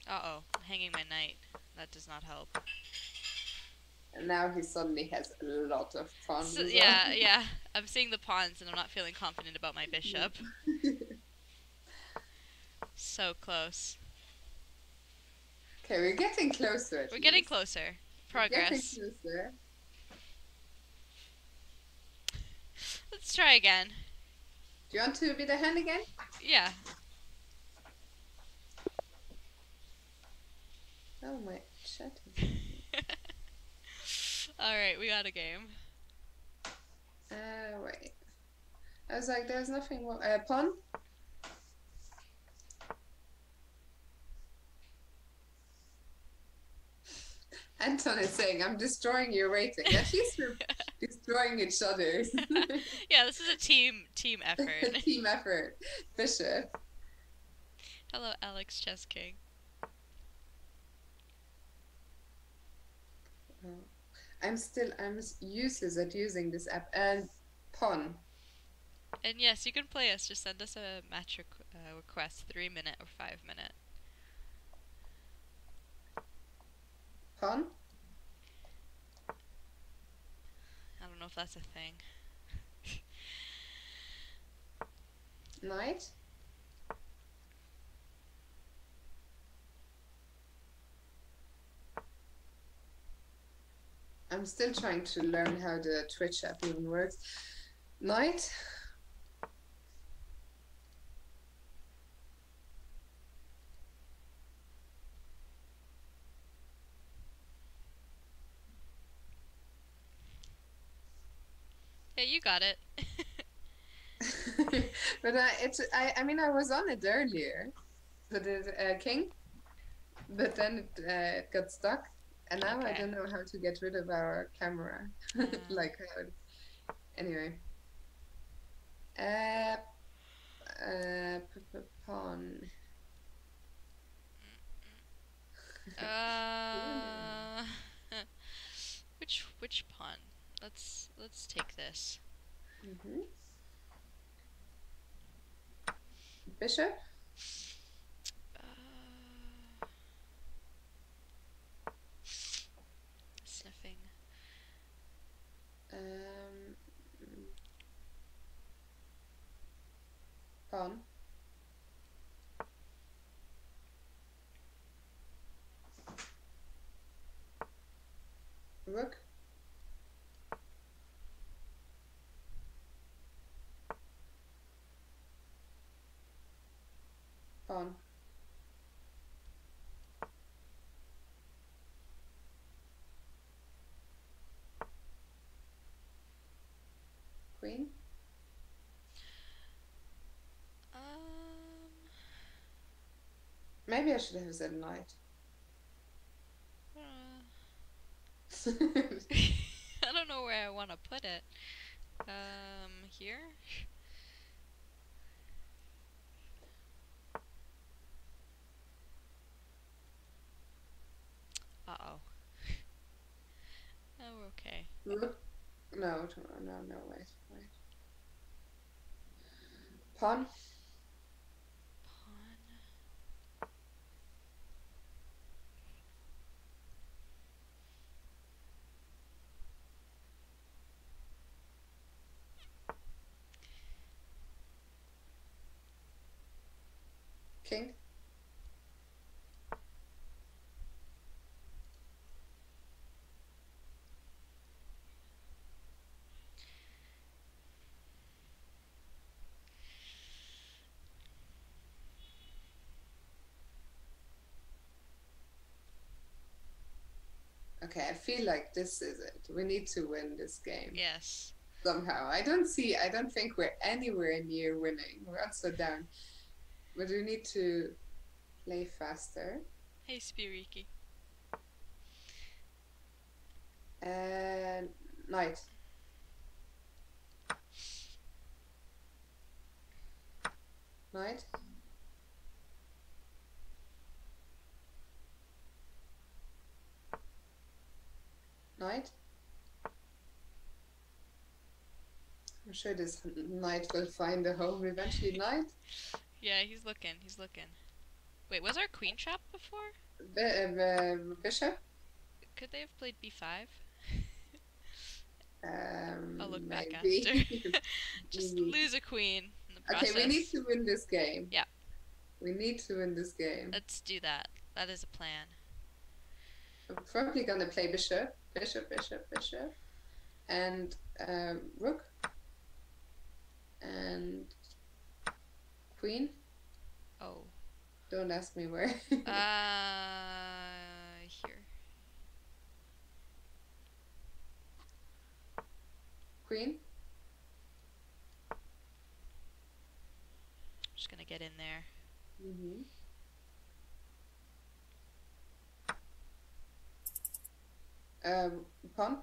uh oh, I'm hanging my knight. That does not help. And now he suddenly has a lot of pawns. So, yeah, well. yeah. I'm seeing the pawns and I'm not feeling confident about my bishop. So close. okay, we're getting closer. We're getting least. closer. We're getting Progress. closer. Let's try again. Do you want to be the hand again? Yeah. Oh my chat. Alright, we got a game. Uh, wait. I was like, there's nothing more. Uh, pawn? Anton is saying, I'm destroying your rating. At least we're destroying each other. yeah, this is a team team effort. Team effort. Bishop. Hello, Alex Chess King. Oh. I'm still, I'm useless at using this app. And pawn. And yes, you can play us. Just send us a match requ- uh, request, three minute or five minute. Pawn? I don't know if that's a thing. Knight? I'm still trying to learn how the Twitch app even works. Knight. Hey, you got it. but I, it's I, I mean I was on it earlier, but it uh, King, but then it, uh, it got stuck and now I don't know how to get rid of our camera. Ah. like how anyway. Uh, uh, pawn. Uh, which which pawn? Let's let's take this. hmm Bishop. Uh, sniffing. Um, mm. pawn. Rook. Pawn. Queen. Um, Maybe I should have said knight. uh, I don't know where I want to put it. Um, here. Uh oh. Oh, okay. No, t- no, no, wait, wait. Pawn. Pawn. King. Okay, I feel like this is it. We need to win this game Yes. somehow. I don't see, I don't think we're anywhere near winning. We're also down. But we need to play faster. Hey, Spiriki. And knight. Knight. Knight. I'm sure this knight will find a home eventually. Knight. Yeah, he's looking. He's looking. Wait, was our queen trapped before? Bi- uh, bishop. Could they have played b5? Um, I'll look back after. Just Maybe. lose a queen in the process. Okay, we need to win this game. Yeah. We need to win this game. Let's do that. That is a plan. I'm probably gonna play bishop, bishop, bishop, bishop, and um, rook, and queen. Oh. Don't ask me where. Uh, here. queen. Just gonna get in there. Mm-hmm. Um, pawn.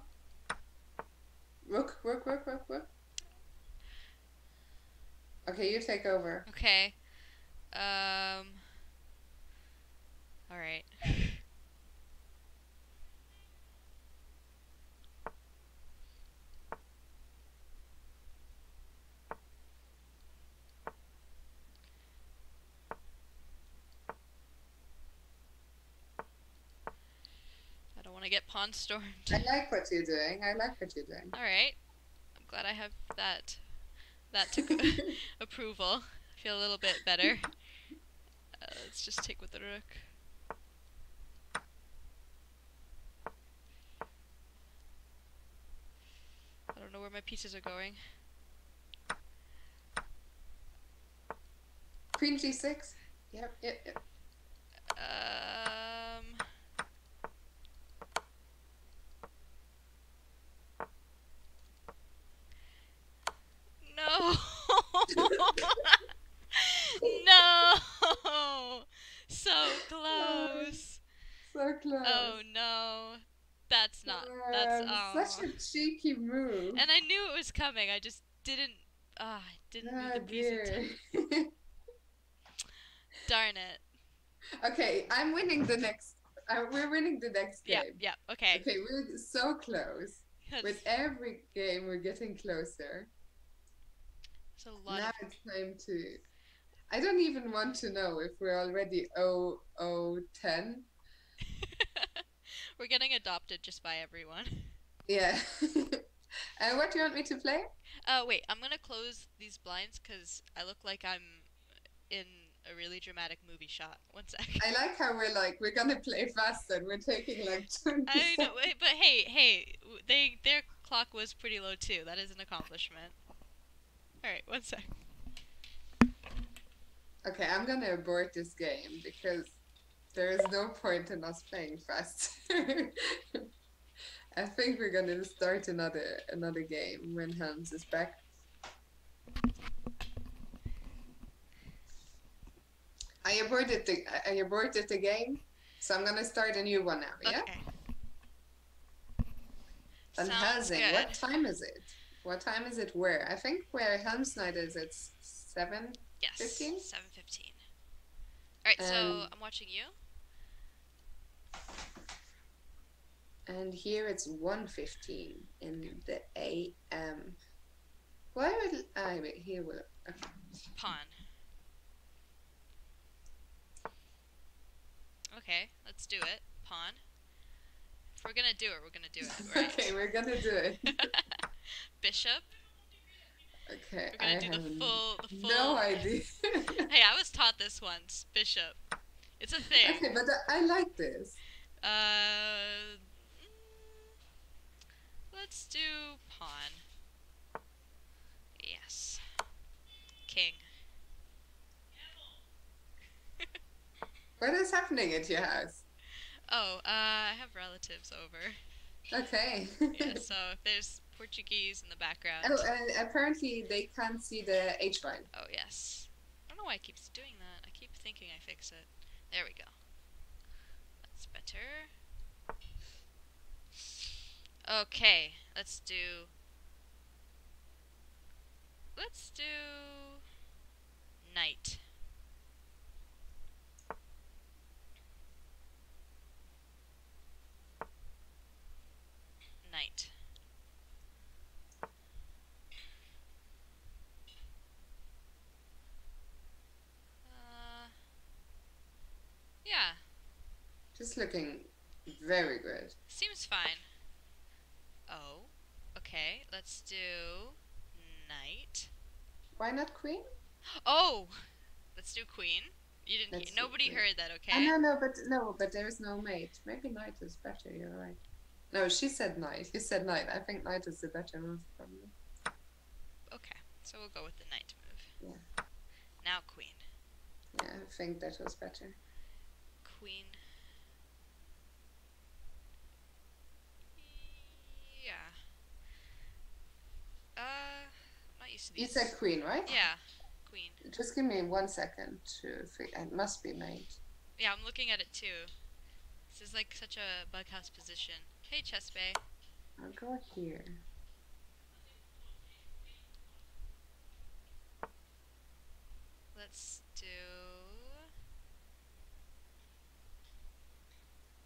Rook, rook, rook, rook, rook. Okay, you take over. Okay. Um. All right. I don't want to get pawn stormed. I like what you're doing. I like what you're doing. All right. I'm glad I have that. That approval. I feel a little bit better. Uh, let's just take with the rook. I don't know where my pieces are going. Queen g6. Yep, yep, yep. no. So close. So close. Oh no. That's not. Yeah, that's oh. such a cheeky move. And I knew it was coming. I just didn't. Ah, oh, didn't oh, the piece Darn it. Okay, I'm winning the next. Uh, we're winning the next game. Yeah. Yeah. Okay. Okay, we're so close. With every game, we're getting closer a lot. now it's time to. I don't even want to know if we're already 0 0 10. We're getting adopted just by everyone. Yeah. uh, what do you want me to play? Uh, wait. I'm gonna close these blinds because I look like I'm in a really dramatic movie shot. One sec. I like how we're like, we're gonna play fast and we're taking like 20 I know, wait, but hey, hey, they their clock was pretty low too. That is an accomplishment. All right, one sec. Okay, I'm gonna abort this game because there is no point in us playing faster. I think we're gonna start another another game when Hans is back. I aborted the I aborted the game, so I'm gonna start a new one now. Yeah. Okay. And Sounds Helsing, good. what time is it? What time is it? Where? I think where Helmsknight is. It's seven. Yes. 15? Seven fifteen. All right, so Um, I'm watching you. And here it's 1.15 in the AM. Why would I wait, here will okay. Pawn. Okay, let's do it. Pawn. We're gonna do it, we're gonna do it. Right. okay, we're gonna do it. Bishop. Okay, We're gonna I do have the full. The full. no idea. Hey, I was taught this once. Bishop. It's a thing. okay, but I like this. Uh, mm, let's do pawn. Yes. King. What is happening at your house? Oh, uh, I have relatives over. Okay. Yeah, so if there's Portuguese in the background. oh, and apparently they can't see the H line. Oh, yes. I don't know why it keeps doing that. I keep thinking I fix it. There we go. That's better. Okay, let's do. Let's do. Knight. Knight. Uh, yeah, Just looking very good. seems fine. Oh, okay. Let's do knight. Why not queen? Oh, let's do queen. You didn't. Let's Hear, nobody heard that. Okay. no, no, but no, but there is no mate. Maybe knight is better. You're right. No, she said knight. You said knight. I think knight is the better move, probably. Okay. So we'll go with the knight move. Yeah. Now queen. Yeah, I think that was better. Queen. Yeah. Uh, not used to You said queen, right? Yeah, queen. Just give me one second to figure. It must be mate. Yeah, I'm looking at it too. This is like such a bughouse position. Hey, Chess Bay. I'll go here. Let's do.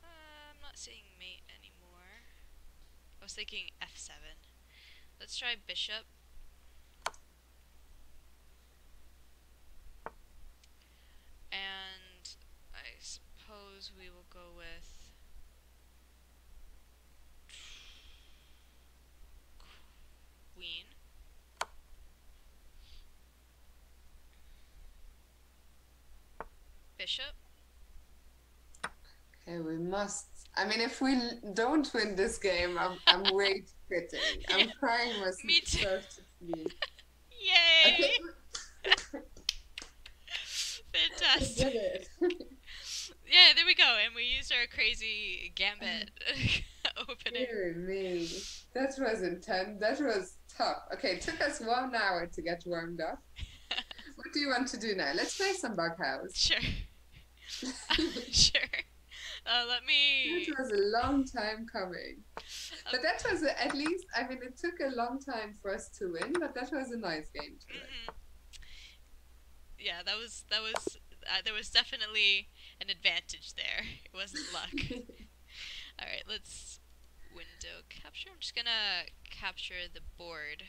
Uh, I'm not seeing mate anymore. I was thinking f7. Let's try bishop. And I suppose we will go with. Queen. Bishop. Okay, we must. I mean, if we don't win this game, I'm, I'm way too quitting. I'm Yeah, crying myself me too. to sleep. Yay! Okay, Fantastic. did it. Yeah, there we go. And we used our crazy gambit opening. Dear me. That was intense. That was tough. Okay, it took us one hour to get warmed up. What do you want to do now? Let's play some Bughouse. Sure. sure. Uh, let me. That was a long time coming. But that was a, at least. I mean, it took a long time for us to win, but that was a nice game to win. Mhm. Yeah, that was that was uh, there was definitely an advantage there. It wasn't luck. All right, let's window capture. I'm just gonna capture the board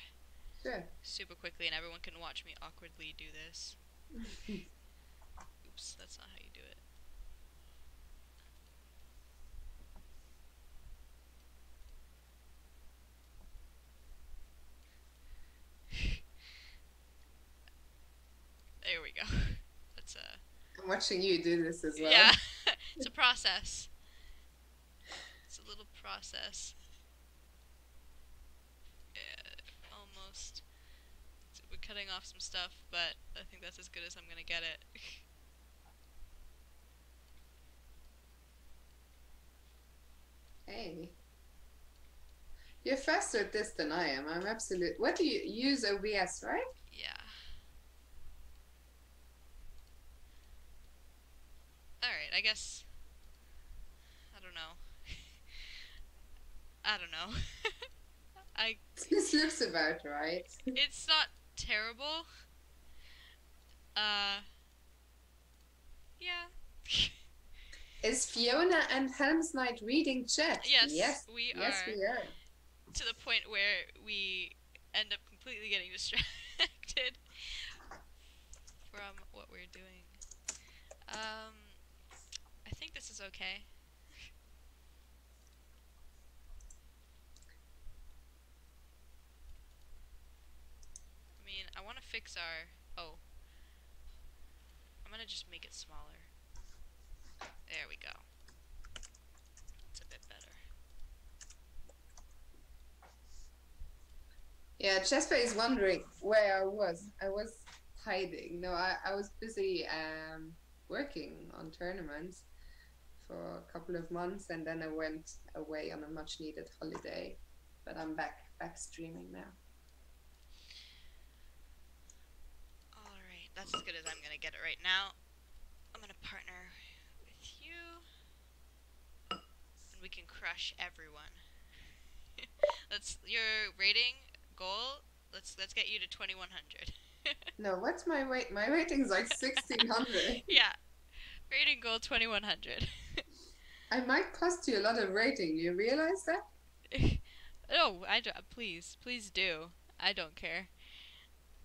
Sure. super quickly, and everyone can watch me awkwardly do this. Oops, that's not how you do it. there we go. That's a I'm watching you do this as well. yeah. it's a process. It's a little process. Yeah, almost. So we're cutting off some stuff, but I think that's as good as I'm gonna get it. Hey. You're faster at this than I am. I'm absolute. What do you use OBS, right? yeah. Alright, I guess. I don't know. I don't know. I This looks about right. it's not terrible. Uh yeah. Is Fiona and Helmsknight reading chat? yes, Yes. we are. Yes, we are. to the point where we end up completely getting distracted from what we're doing. Um I think this is okay. I want to fix our. Oh. I'm gonna just make it smaller. There we go. It's a bit better. Yeah, Chespa is wondering where I was. I was hiding. No, I, I was busy um, working on tournaments for a couple of months, and then I went away on a much needed holiday. But I'm back, back streaming now. Alright, that's as good as I'm gonna get it right now. I'm gonna partner with you. And we can crush everyone. let's your rating goal, let's let's get you to twenty one hundred. No, what's my weight? My rating's like 1600. yeah. Rating goal twenty one hundred. I might cost you a lot of rating. You realize that? no, I don't. please, please do. I don't care.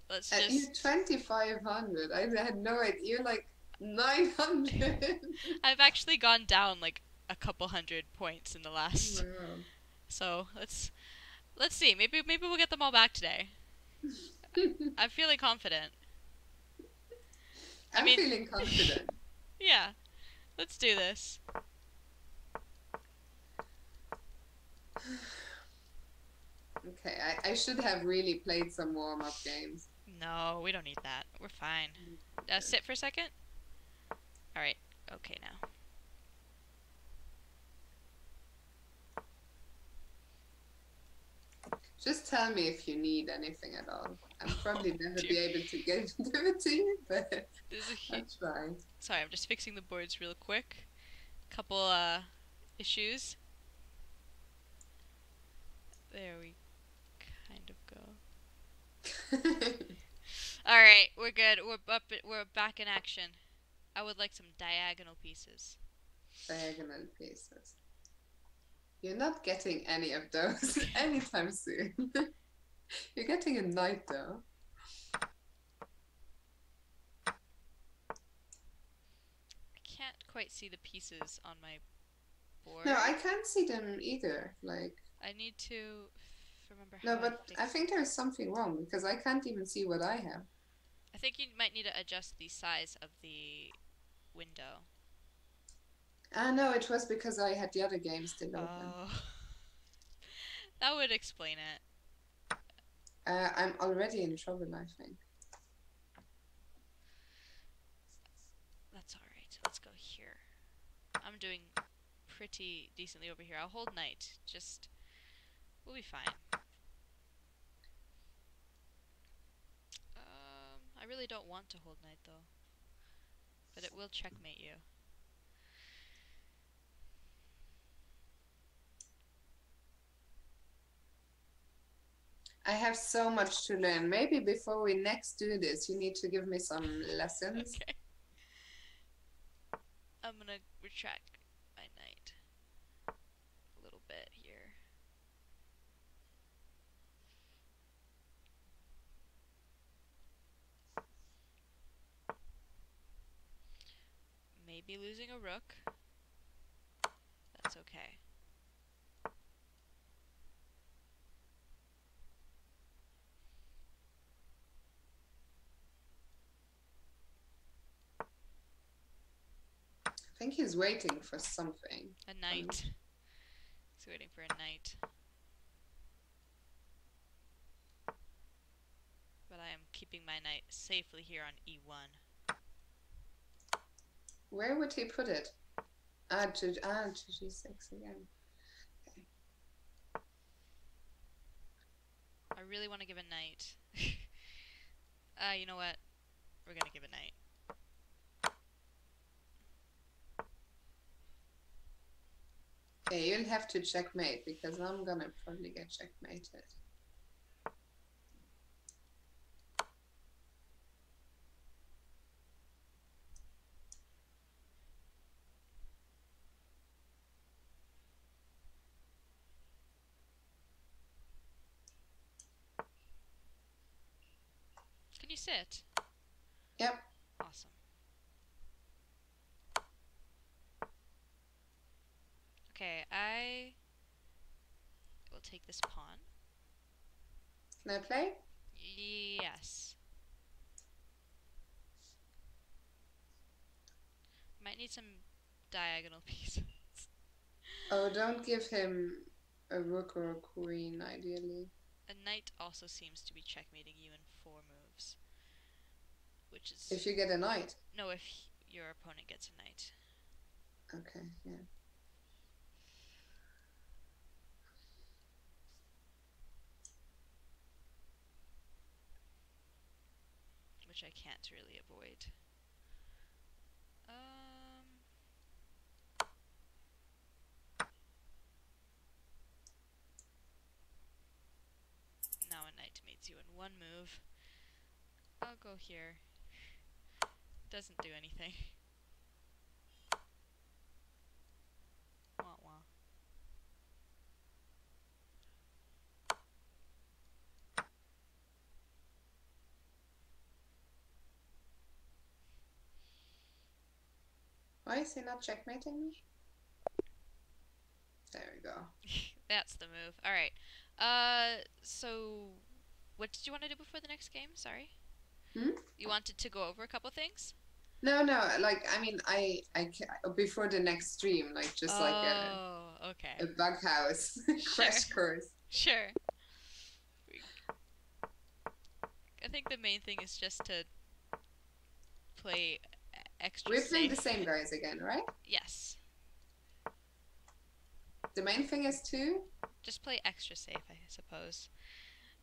Let's just 2500. I had no idea. You're like 900. I've actually gone down like a couple hundred points in the last Wow. So let's let's see. Maybe maybe we'll get them all back today. I'm feeling confident. I I'm mean- feeling confident. Yeah, let's do this. Okay, I, I should have really played some warm up games. No, we don't need that. We're fine. Uh, sit for a second. All right. Okay now. Just tell me if you need anything at all. I'll probably never Dear. be able to get give it to you, but This is that's fine. Sorry, I'm just fixing the boards real quick. Couple uh issues. There we kind of go. All right, we're good. We're up. We're back in action. I would like some diagonal pieces. Diagonal pieces. You're not getting any of those anytime soon. You're getting a knight though. I can't quite see the pieces on my board. No, I can't see them either. Like I need to remember how. no, I but I fix- think there's something wrong because I can't even see what I have. I think you might need to adjust the size of the window. Ah no, it was because I had the other game still open. Oh. that would explain it. Uh, I'm already in trouble, I think. That's all right. Let's go here. I'm doing pretty decently over here. I'll hold knight. Just we'll be fine. I really don't want to hold knight though. But it will checkmate you. I have so much to learn. Maybe before we next do this, you need to give me some lessons. Okay. I'm gonna retract Maybe losing a rook. That's okay. I think he's waiting for something. A knight. He's waiting for a knight. But I am keeping my knight safely here on E e1. Where would he put it? Ah, to, ah, to g6 again. I really want to give a knight. Ah, uh, you know what? We're gonna give a knight. Okay, you'll have to checkmate because I'm gonna probably get checkmated. Sit? Yep. Awesome. Okay, I will take this pawn. Can I play? Yes. Might need some diagonal pieces. oh, don't give him a rook or a queen, ideally. A knight also seems to be checkmating you in. Which is... If you get a knight? No, if your opponent gets a knight. Okay, yeah. which I can't really avoid. Um, now a knight mates you in one move. I'll go here. Doesn't do anything. wah wah. Why is he not checkmating me? There we go. That's the move. All right. Uh, so what did you want to do before the next game? Sorry. Hmm? You wanted to go over a couple things? No, no. Like I mean, I, I before the next stream, like just oh, like a, oh, okay. a bughouse crash course. Sure. I think the main thing is just to play extra safe. We're playing the same guys again, right? Yes. The main thing is to Just play extra safe, I suppose.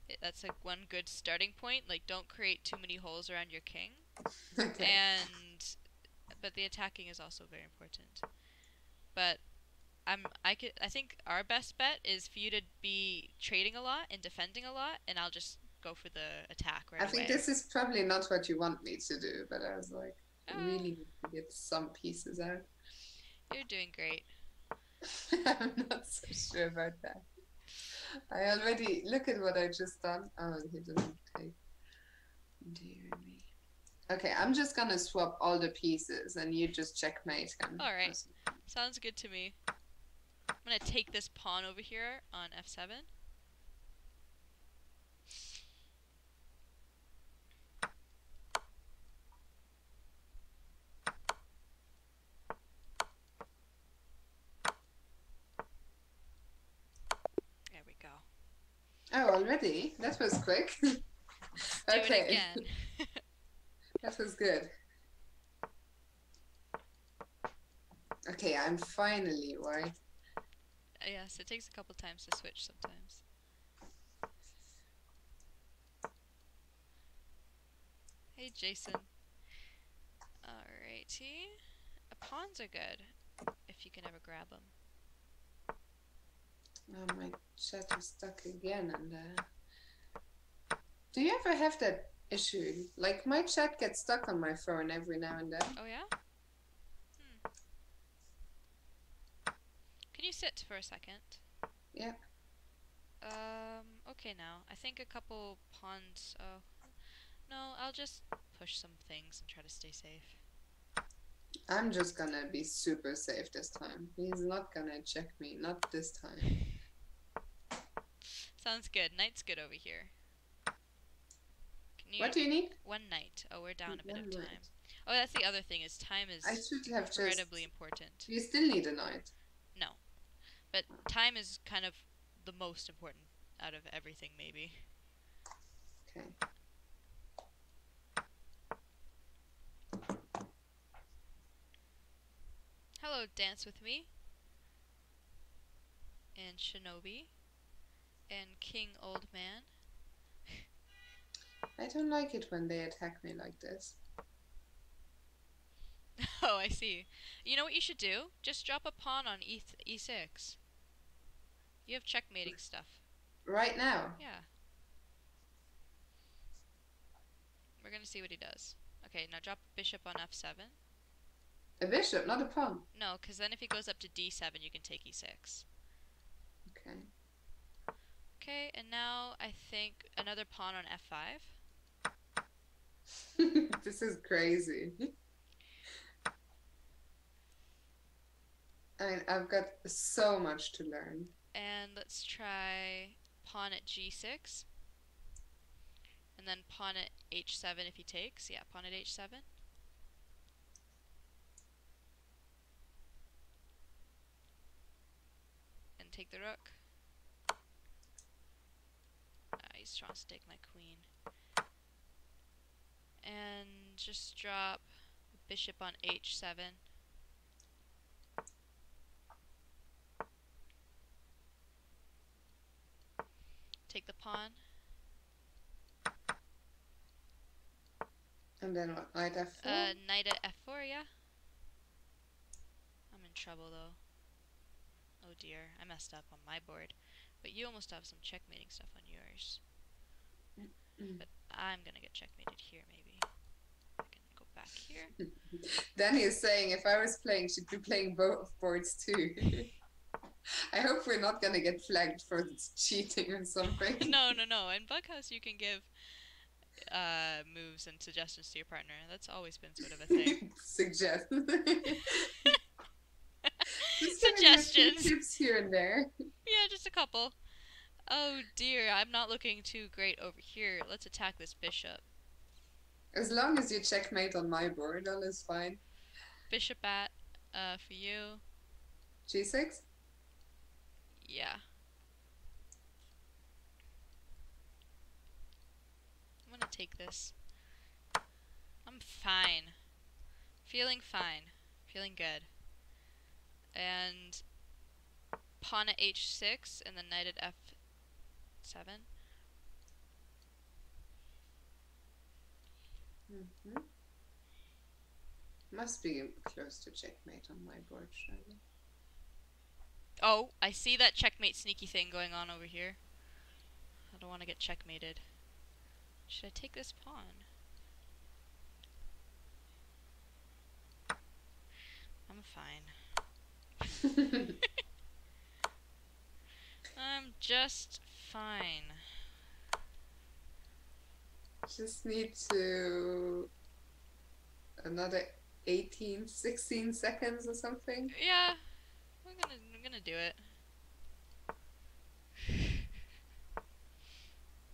It, that's like one good starting point. Like, don't create too many holes around your king. okay. And, but the attacking is also very important. But I'm I could I think our best bet is for you to be trading a lot and defending a lot, and I'll just go for the attack right I think away. this is probably not what you want me to do, but I was like, Uh, really need to get some pieces out. You're doing great. I'm not so sure about that. I already look at what I just done. Oh, he didn't take. Dear me. Okay, I'm just gonna swap all the pieces, and you just checkmate him. All right. Sounds good to me. I'm gonna take this pawn over here on f7. There we go. Oh, already? That was quick. Okay. that was good. Okay, I'm finally white. yes, it takes a couple times to switch sometimes. Hey, Jason. Alrighty. Uh, pawns are good, if you can ever grab them. Oh, my chat is stuck again, and uh, Do you ever have that issue? Like my chat gets stuck on my phone every now and then. Oh yeah. Hmm. Can you sit for a second? Yeah. Um. Okay. Now I think a couple pawns. Oh. No, I'll just push some things and try to stay safe. I'm just gonna be super safe this time. He's not gonna check me, not this time. Sounds good. Knight's good over here. You What do you need? one knight. Oh, we're down a bit of time. Oh, that's the other thing is time is I should have just. incredibly important. You still need a knight. No, but time is kind of the most important out of everything, maybe. Okay. Hello, dance with me. And Shinobi. And King Old Man. I don't like it when they attack me like this. oh, I see. You know what you should do? Just drop a pawn on e e6. You have checkmating stuff. Right now. Yeah. We're gonna see what he does. Okay, now drop bishop on f7. A bishop, not a pawn. No, because then if he goes up to d7, you can take e6. Okay. Okay, and now I think another pawn on f5. this is crazy. I mean, I've got so much to learn. And let's try pawn at g6. And then pawn at h7 if he takes. Yeah, pawn at h7. And take the rook. Ah, he's trying to take my queen. And just drop bishop on h7. Take the pawn. And then what? Knight f4? Uh, knight at f4, yeah. I'm in trouble though. Oh dear, I messed up on my board. But you almost have some checkmating stuff on yours. But I'm gonna get checkmated here, maybe. I can go back here. Danny is saying if I was playing, she'd be playing both boards too. I hope we're not gonna get flagged for cheating or something. no, no, no. In Bughouse, you can give uh, moves and suggestions to your partner. That's always been sort of a thing. Suggest. Just giving you a few Suggestions. Tips here and there. Yeah, just a couple. Oh dear, I'm not looking too great over here. Let's attack this bishop. As long as you checkmate on my board, all is fine. Bishop at, uh, for you. G6? Yeah. I'm gonna take this. I'm fine. Feeling fine. Feeling good. And pawn at h6 and then knight at f7. Hmm Must be close to checkmate on my board, surely. Oh, I see that checkmate sneaky thing going on over here. I don't want to get checkmated. Should I take this pawn? I'm fine. I'm just fine. Just need to another 18, 16 seconds or something. Yeah, I'm gonna I'm gonna do it.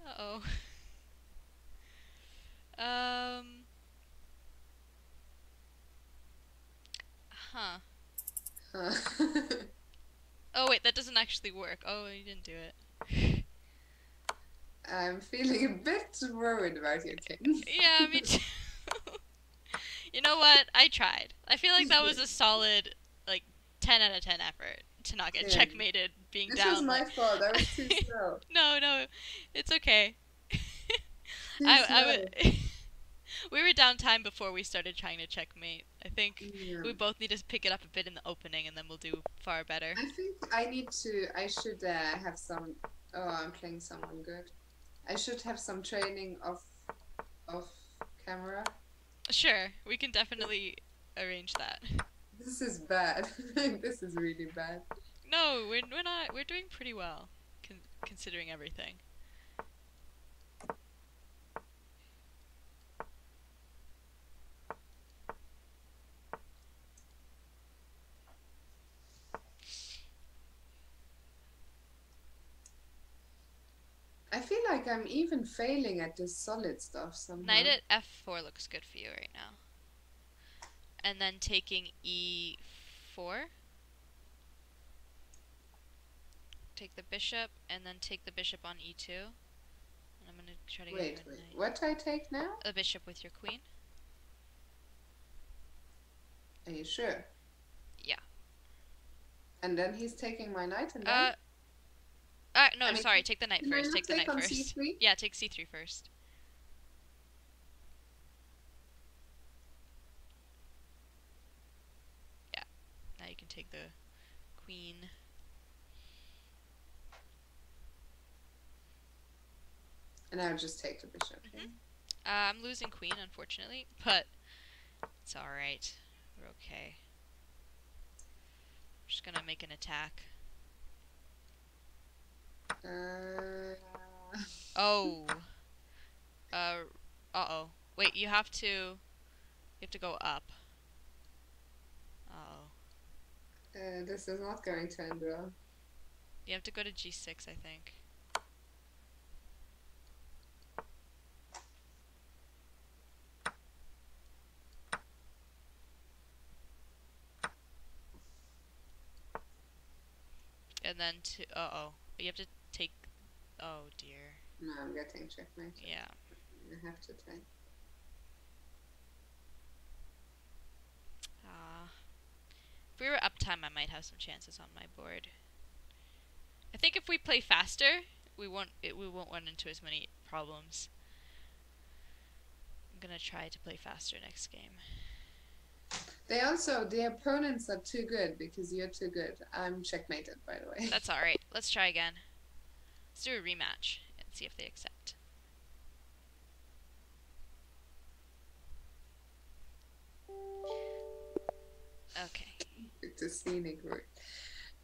Uh oh. Um. Huh. Huh. Oh wait, that doesn't actually work. Oh, you didn't do it. I'm feeling a bit worried about your king. Yeah, me too. you know what? I tried. I feel like that was a solid, like, 10 out of 10 effort to not get Yeah. checkmated being This down. was my fault. I was too slow. no, no, it's okay. Too I, I would. we were down time before we started trying to checkmate. I think Yeah. we both need to pick it up a bit in the opening, and then we'll do far better. I think I need to. I should uh, have some. Oh, I'm playing someone good. I should have some training off off camera. Sure, we can definitely arrange that. This is bad. this is really bad. No, we're we're not. We're doing pretty well, con- considering everything. I feel like I'm even failing at this solid stuff somehow. Knight at f4 looks good for you right now. And then taking e4. Take the bishop, and then take the bishop on e2. And I'm gonna try to Wait, get wait. knight. What I take now? A bishop with your queen. Are you sure? Yeah. And then he's taking my knight and Uh, then uh no, I mean, sorry. Take the knight first. Take the knight first. c3? Yeah, take c3 first. Yeah. Now you can take the queen. and I'll just take the bishop. Mhm. Uh, I'm losing queen, unfortunately, but it's alright. We're okay. just gonna make an attack. Uh, Oh. Uh, uh-oh. Wait, you have to... You have to go up. Oh. uh, this is not going to end well. You have to go to g6, I think. And then to uh oh, you have to take. Oh dear. No, I'm getting checkmate. Yeah. I have to take. Ah. If we were uptime, I might have some chances on my board. I think if we play faster, we won't. It, we won't run into as many problems. I'm gonna try to play faster next game. They also, the opponents are too good because you're too good. I'm checkmated, by the way. That's all right. Let's try again. Let's do a rematch and see if they accept. Okay. It's a scenic route.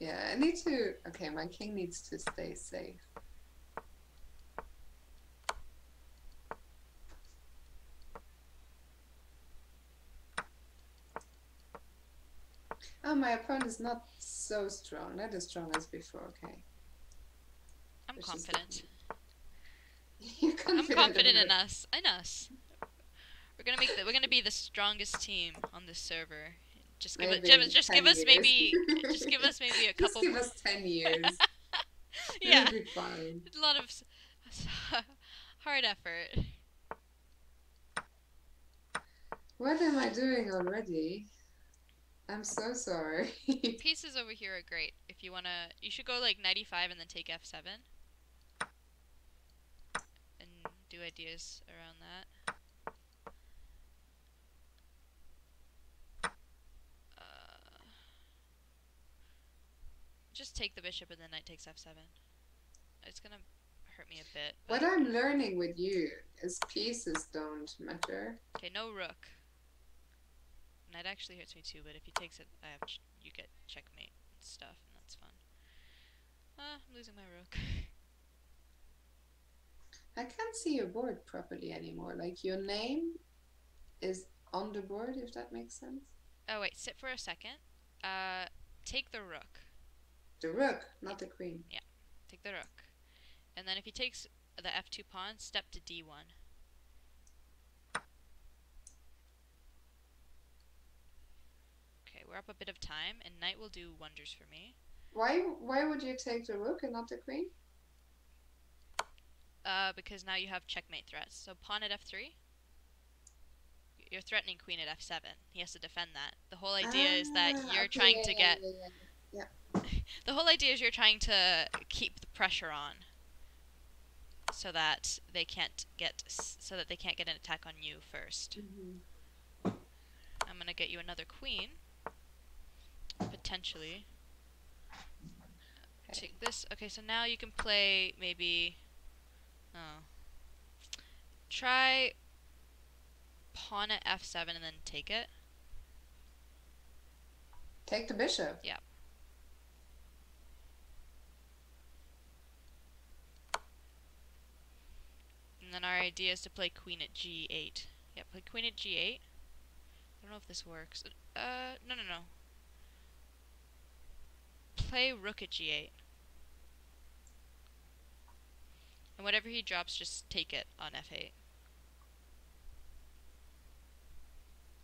Yeah, I need to. Okay, my king needs to stay safe. Oh, my opponent is not so strong. Not as strong as before. Okay. I'm is confident. You're I'm confident. confident in us. In us. We're gonna make the, we're gonna be the strongest team on this server. Just give Maybe give, us- just 10 give us years. maybe just give us maybe a Just couple give more. us 10 years. yeah, It'll be fine. a lot of hard effort. What am I doing already? I'm so sorry. Pieces over here are great. If you wanna, you should go like 95 and then take f7, and do ideas around that. Uh, just take the bishop and then knight takes f7. It's gonna hurt me a bit. what I'm learning with you is pieces don't matter. Okay, no rook. Knight actually hurts me too, but if he takes it, I have ch- you get checkmate and stuff, and that's fun. Uh, I'm losing my rook. I can't see your board properly anymore. Like your name is on the board, if that makes sense. Oh wait, sit for a second. Uh, take the rook. The rook, not the queen. Yeah, take the rook, and then if he takes the f2 pawn, step to d1. Okay, we're up a bit of time, and knight will do wonders for me. Why why would you take the rook and not the queen? Uh, because now you have checkmate threats. So pawn at f3. You're threatening queen at f7. He has to defend that. The whole idea is that Ah, you're okay, trying yeah, to get. yeah, yeah. The whole idea is you're trying to keep the pressure on, so that they can't get so that they can't get an attack on you first. Mhm. I'm gonna get you another queen. Potentially. Take this. Okay, so now you can play maybe. Oh, try pawn at f7 and then take it. Take the bishop. Yeah. And then our idea is to play queen at g8. Yeah, play queen at g8. I don't know if this works. Uh, no, no, no. Play rook at g8. And whatever he drops, just take it on f8.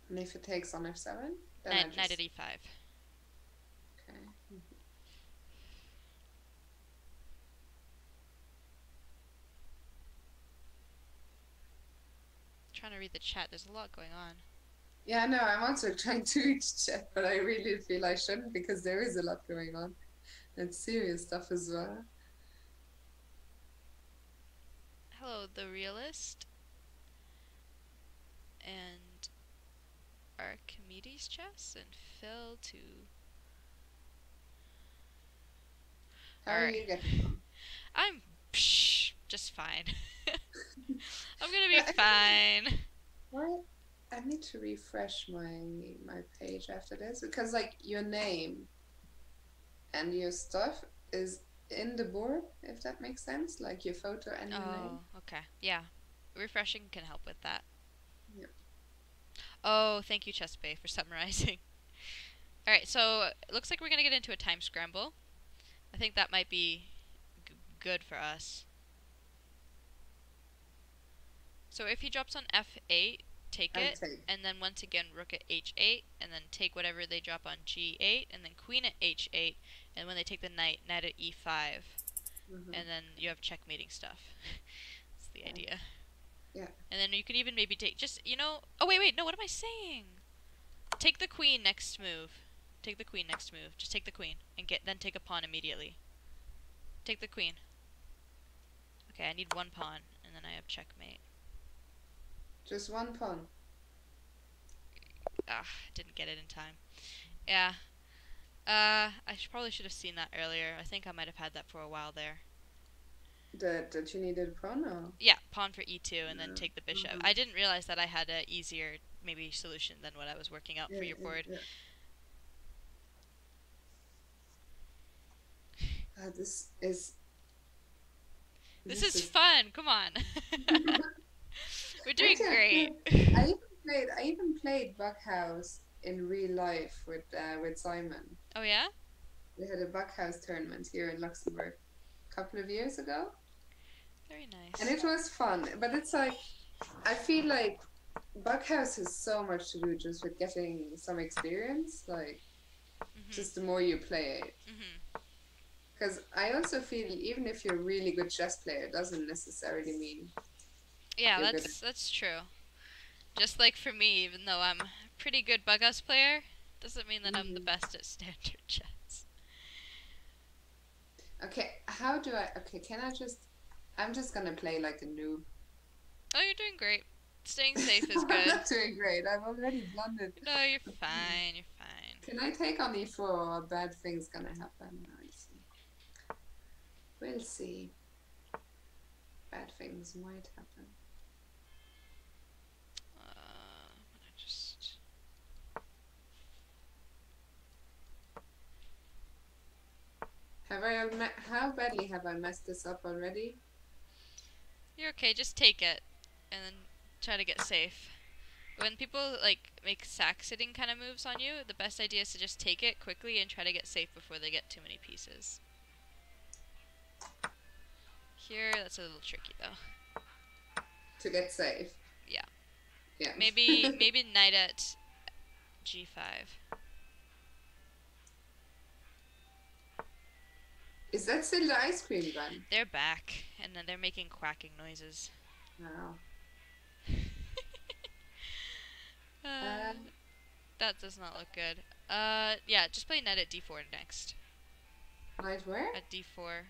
And if it takes on f7, then Knight, just... knight at e5. Okay. trying to read the chat. There's a lot going on. Yeah, no, I'm also trying to reach chat, but I really feel I shouldn't because there is a lot going on. And serious stuff as well. Hello, the realist. And Archimedes chess and Phil to How are Alright. you getting on? I'm psh, just fine. I'm gonna be Yeah, I think- fine. What? I need to refresh my my page after this because like your name and your stuff is in the board, if that makes sense. Like your photo and your oh. name. Okay. Yeah. Refreshing can help with that. Yep. Oh, thank you, Chess Bay, for summarizing. Alright, so it looks like we're gonna get into a time scramble. I think that might be g- good for us. So if he drops on f8, take it, take. and then once again rook at h8, and then take whatever they drop on g8, and then queen at h8, and when they take the knight, knight at e5, Mhm. and then you have checkmating stuff. The Yeah. idea. Yeah. And then you could even maybe take just you know. Oh wait, wait, no. What am I saying? Take the queen next move. Take the queen next move. Just take the queen and get then take a pawn immediately. Take the queen. Okay, I need one pawn, and then I have checkmate. Just one pawn. Ah, didn't get it in time. Yeah. Uh, I sh- probably should have seen that earlier. I think I might have had that for a while there. That that you needed a pawn or Yeah, pawn for e2 and then take the bishop. Mhm. I didn't realize that I had a easier maybe solution than what I was working out for your board. Yeah. Ah, this is. This, is, fun. Come on. We're doing great. I even played. I even played Bughouse in real life with uh, with Simon. oh yeah? We had a Bughouse tournament here in Luxembourg a couple of years ago, Very nice. and it was fun. But it's like I feel like Bughouse has so much to do just with getting some experience. Like Mhm, just the more you play it. Because I also feel even if you're a really good chess player, it doesn't necessarily mean Yeah, You're good that's that's true. Just like for me, even though I'm a pretty good Bughouse player, doesn't mean that I'm the Mhm. best at standard chess. Okay, how do I? Okay, can I just? I'm just gonna play like a noob. Oh, you're doing great. Staying safe is good. I'm not doing great. I've already blundered. No, you're fine. You're fine. Can I take on e4 or bad things gonna happen? I see. We'll see. Bad things might happen. Uh, just. Have I? How badly have I messed this up already? You're okay. Just take it, and then try to get safe. When people like make sack sitting kind of moves on you, the best idea is to just take it quickly and try to get safe before they get too many pieces. Here, that's a little tricky though. To get safe. Yeah. Yeah. Maybe maybe knight at g5. Is that still the ice cream gun? They're back, and then they're making quacking noises. Wow. Uh, Uh, that does not look good. Uh, yeah, just play knight at d4 next. Knight where? At d4.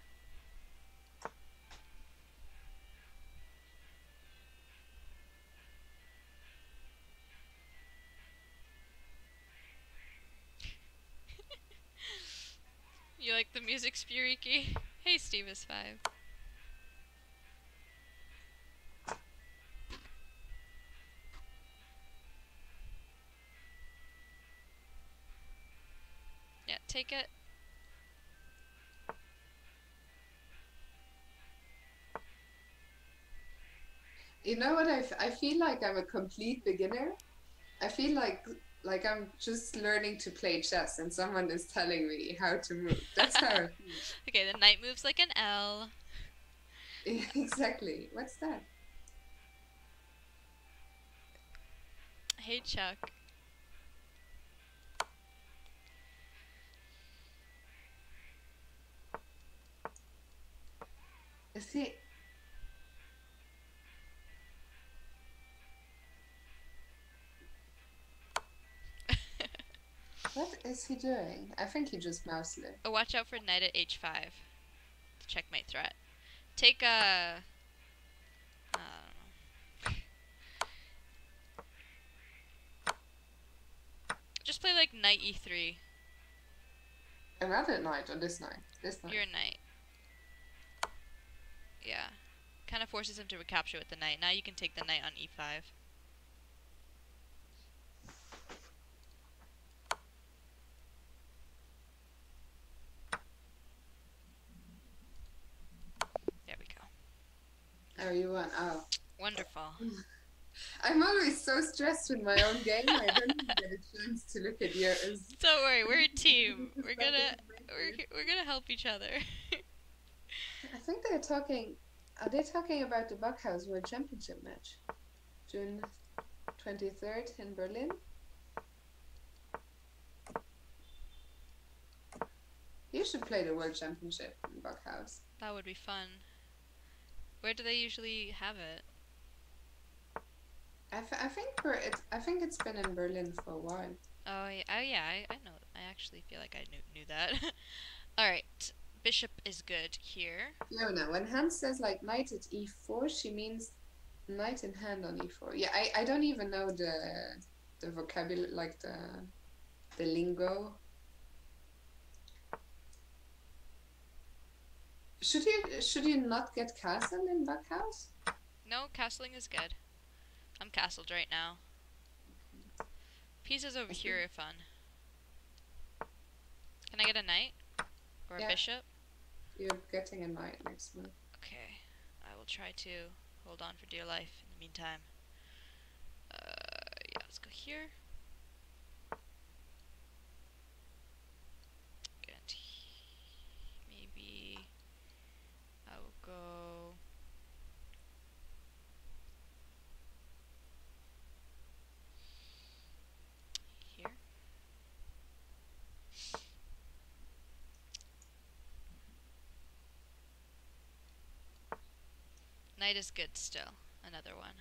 You like the music, Spuriki? Hey, Steve is five. Yeah, take it. You know what? I, I feel like I'm a complete beginner. I feel like like I'm just learning to play chess, and someone is telling me how to move. That's how. Okay, the knight moves like an L. exactly. What's that? Hey, Chuck. Is he? What is he doing? I think he just mouse lit. oh, watch out for knight at h5. Checkmate threat. Take a... don't. Just play like knight e e3. Another knight or this knight? This knight. Your knight. Yeah. Kind of forces him to recapture with the knight. Now you can take the knight on e e5. There we go. Oh, you won. Oh. Wonderful. I'm always so stressed with my own game. I don't even get a chance to look at yours. Don't worry, we're a team. We're gonna we're, we're gonna help each other. I think they're talking. Are they talking about the Bughouse World Championship match? June 23rd in Berlin? You should play the World Championship in Bughouse. that would be fun. Where do they usually have it? I, f- I think we're I think it's been in Berlin for a while. Oh yeah, oh, yeah I, I know. I actually feel like I knew knew that. All right, bishop is good here. No, no. When Hans says like knight at e4, she means knight in hand on e4. Yeah, I, I don't even know the the vocabulary, like the the lingo. Should you should you not get castle in Bughouse? No, castling is good. I'm castled right now. Pieces over here are fun. Can I get a knight or a bishop? You're getting a knight next move. Okay, I will try to hold on for dear life in the meantime. Uh, yeah, let's go here. And he- maybe I will go. Here. Knight is good still. Another one.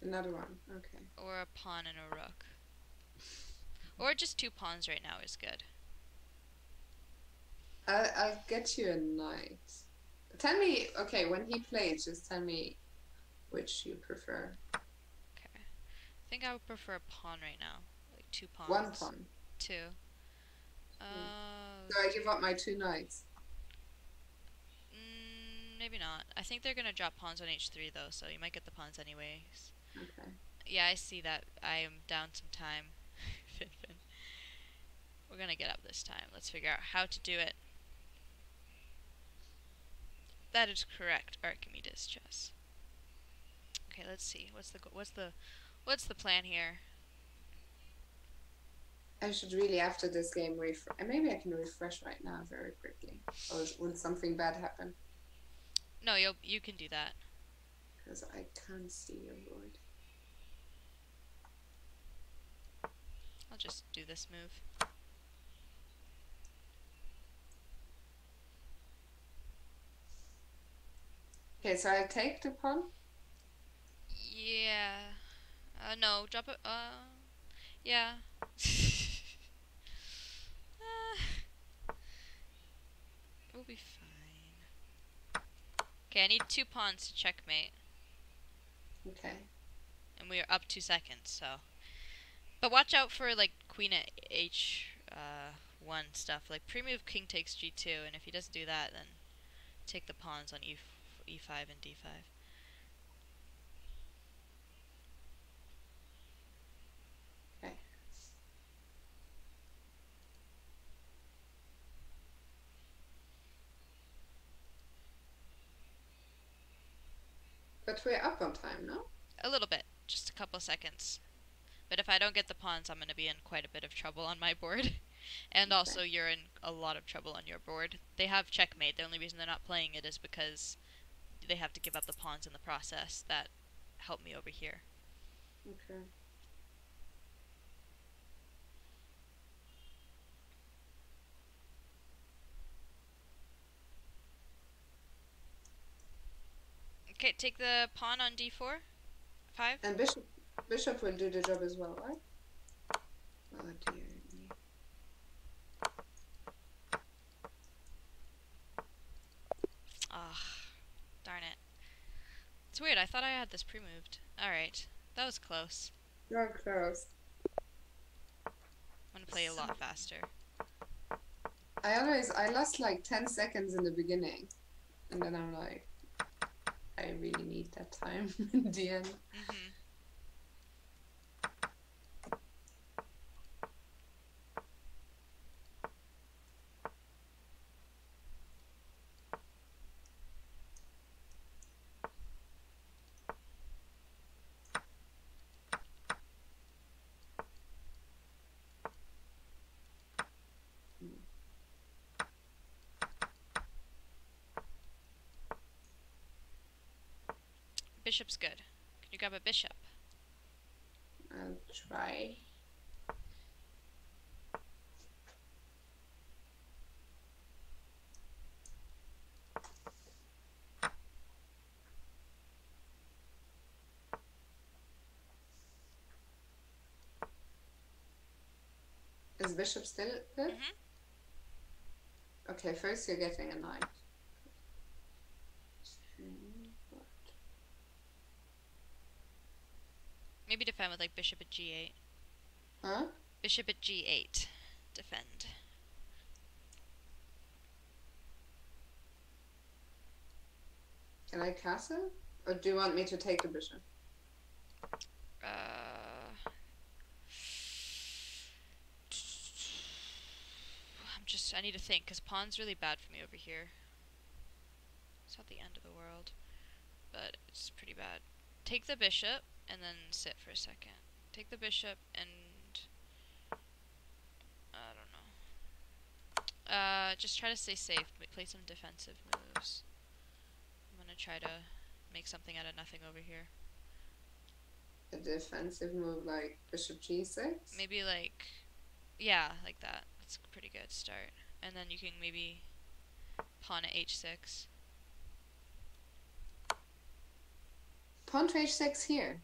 Another one. Okay. Or a pawn and a rook. Or just two pawns right now is good. I'll I'll get you a knight. Tell me, okay, when he plays, just tell me which you prefer. Okay. I think I would prefer a pawn right now. Like two pawns. One pawn. Two. Uh, So I give up my two knights. Maybe not. I think they're gonna drop pawns on h3 though, so you might get the pawns anyways. Okay. Yeah, I see that. I am down some time. Finfin. We're gonna get up this time. Let's figure out how to do it. That is correct, Archimedes chess. Okay, let's see. What's the what's the what's the plan here? I should really, after this game, refresh. Maybe I can refresh right now very quickly. Or will something bad happen? No, you you can do that. Because I can't see your board. I'll just do this move. Okay, so I take the pawn. Yeah. Uh, no, drop it. Uh, yeah. uh, we'll be fine. Okay, I need two pawns to checkmate, Okay. and we are up two seconds. So, but watch out for like queen at h uh, one stuff. Like pre-move king takes g2, and if he doesn't do that, then take the pawns on e e5 and d5. Okay. But we're up on time, no? A little bit, just a couple seconds. But if I don't get the pawns, I'm going to be in quite a bit of trouble on my board. and Okay. also, you're in a lot of trouble on your board. They have checkmate. The only reason they're not playing it is because they have to give up the pawns in the process that help me over here. Okay. Okay, take the pawn on d4. 5. And Bishop Bishop will do the job as well, right? Oh dear me. Ah, darn it. It's weird. I thought I had this pre-moved. All right, that was close. You're close. I'm gonna play a lot faster. I always I lost like ten seconds in the beginning. And then I'm like I really need that time in the end. hmm Bishop's good. Can you grab a bishop? I'll try. Is bishop still good? Mhm. Okay, first you're getting a knight. Maybe defend with like bishop at g8. Huh? Bishop at g8. Defend. Can I castle? Or do you want me to take the bishop? Uh, I'm just. I need to think because pawn's really bad for me over here. It's not the end of the world, but it's pretty bad. Take the bishop and then sit for a second. Take the bishop and I don't know. Uh, just try to stay safe. Play some defensive moves. I'm gonna try to make something out of nothing over here. A defensive move like bishop g6? Maybe like, yeah, like that. That's a pretty good start. And then you can maybe pawn at h6. Pawn to h6 here.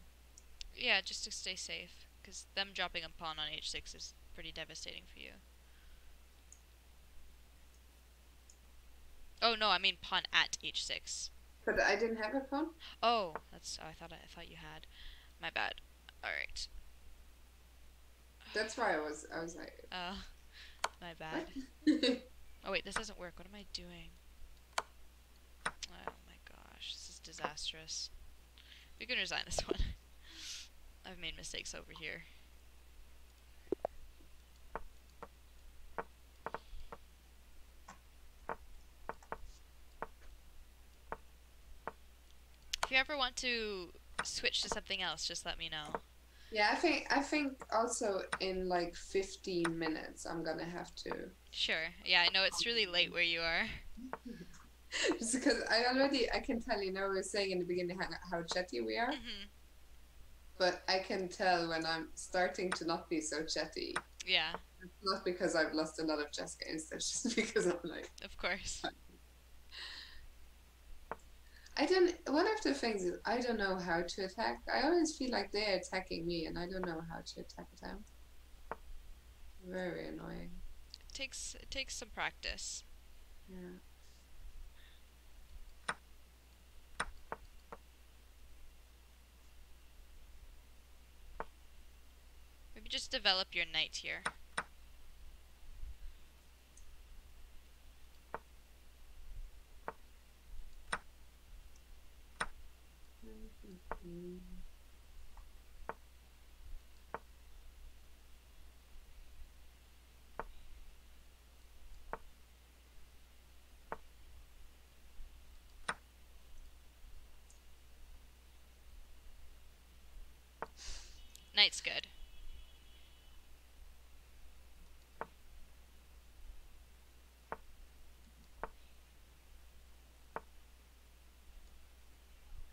Yeah, just to stay safe. Because them dropping a pawn on h6 is pretty devastating for you. Oh no, I mean pawn at h6. But I didn't have a pawn? Oh, that's. Oh, I thought I, thought you had. My bad. All right. That's why I was I was like Uh, my bad. Oh wait, this doesn't work. What am I doing? Oh my gosh, this is disastrous. We can resign this one. I've made mistakes over here. If you ever want to switch to something else, just let me know. Yeah, I think I think also in like 15 minutes I'm gonna have to Sure. Yeah, I know it's really late where you are. just because I already I can tell you know we were saying in the beginning how, how chatty we are, hmm but I can tell when I'm starting to not be so chatty. Yeah, It's not because I've lost a lot of chess games, it's just because I'm like of course. I don't one of the things is I don't know how to attack. I always feel like they're attacking me and I don't know how to attack them. Very annoying. It takes it takes some practice. Yeah. Maybe just develop your knight here. Knight's good.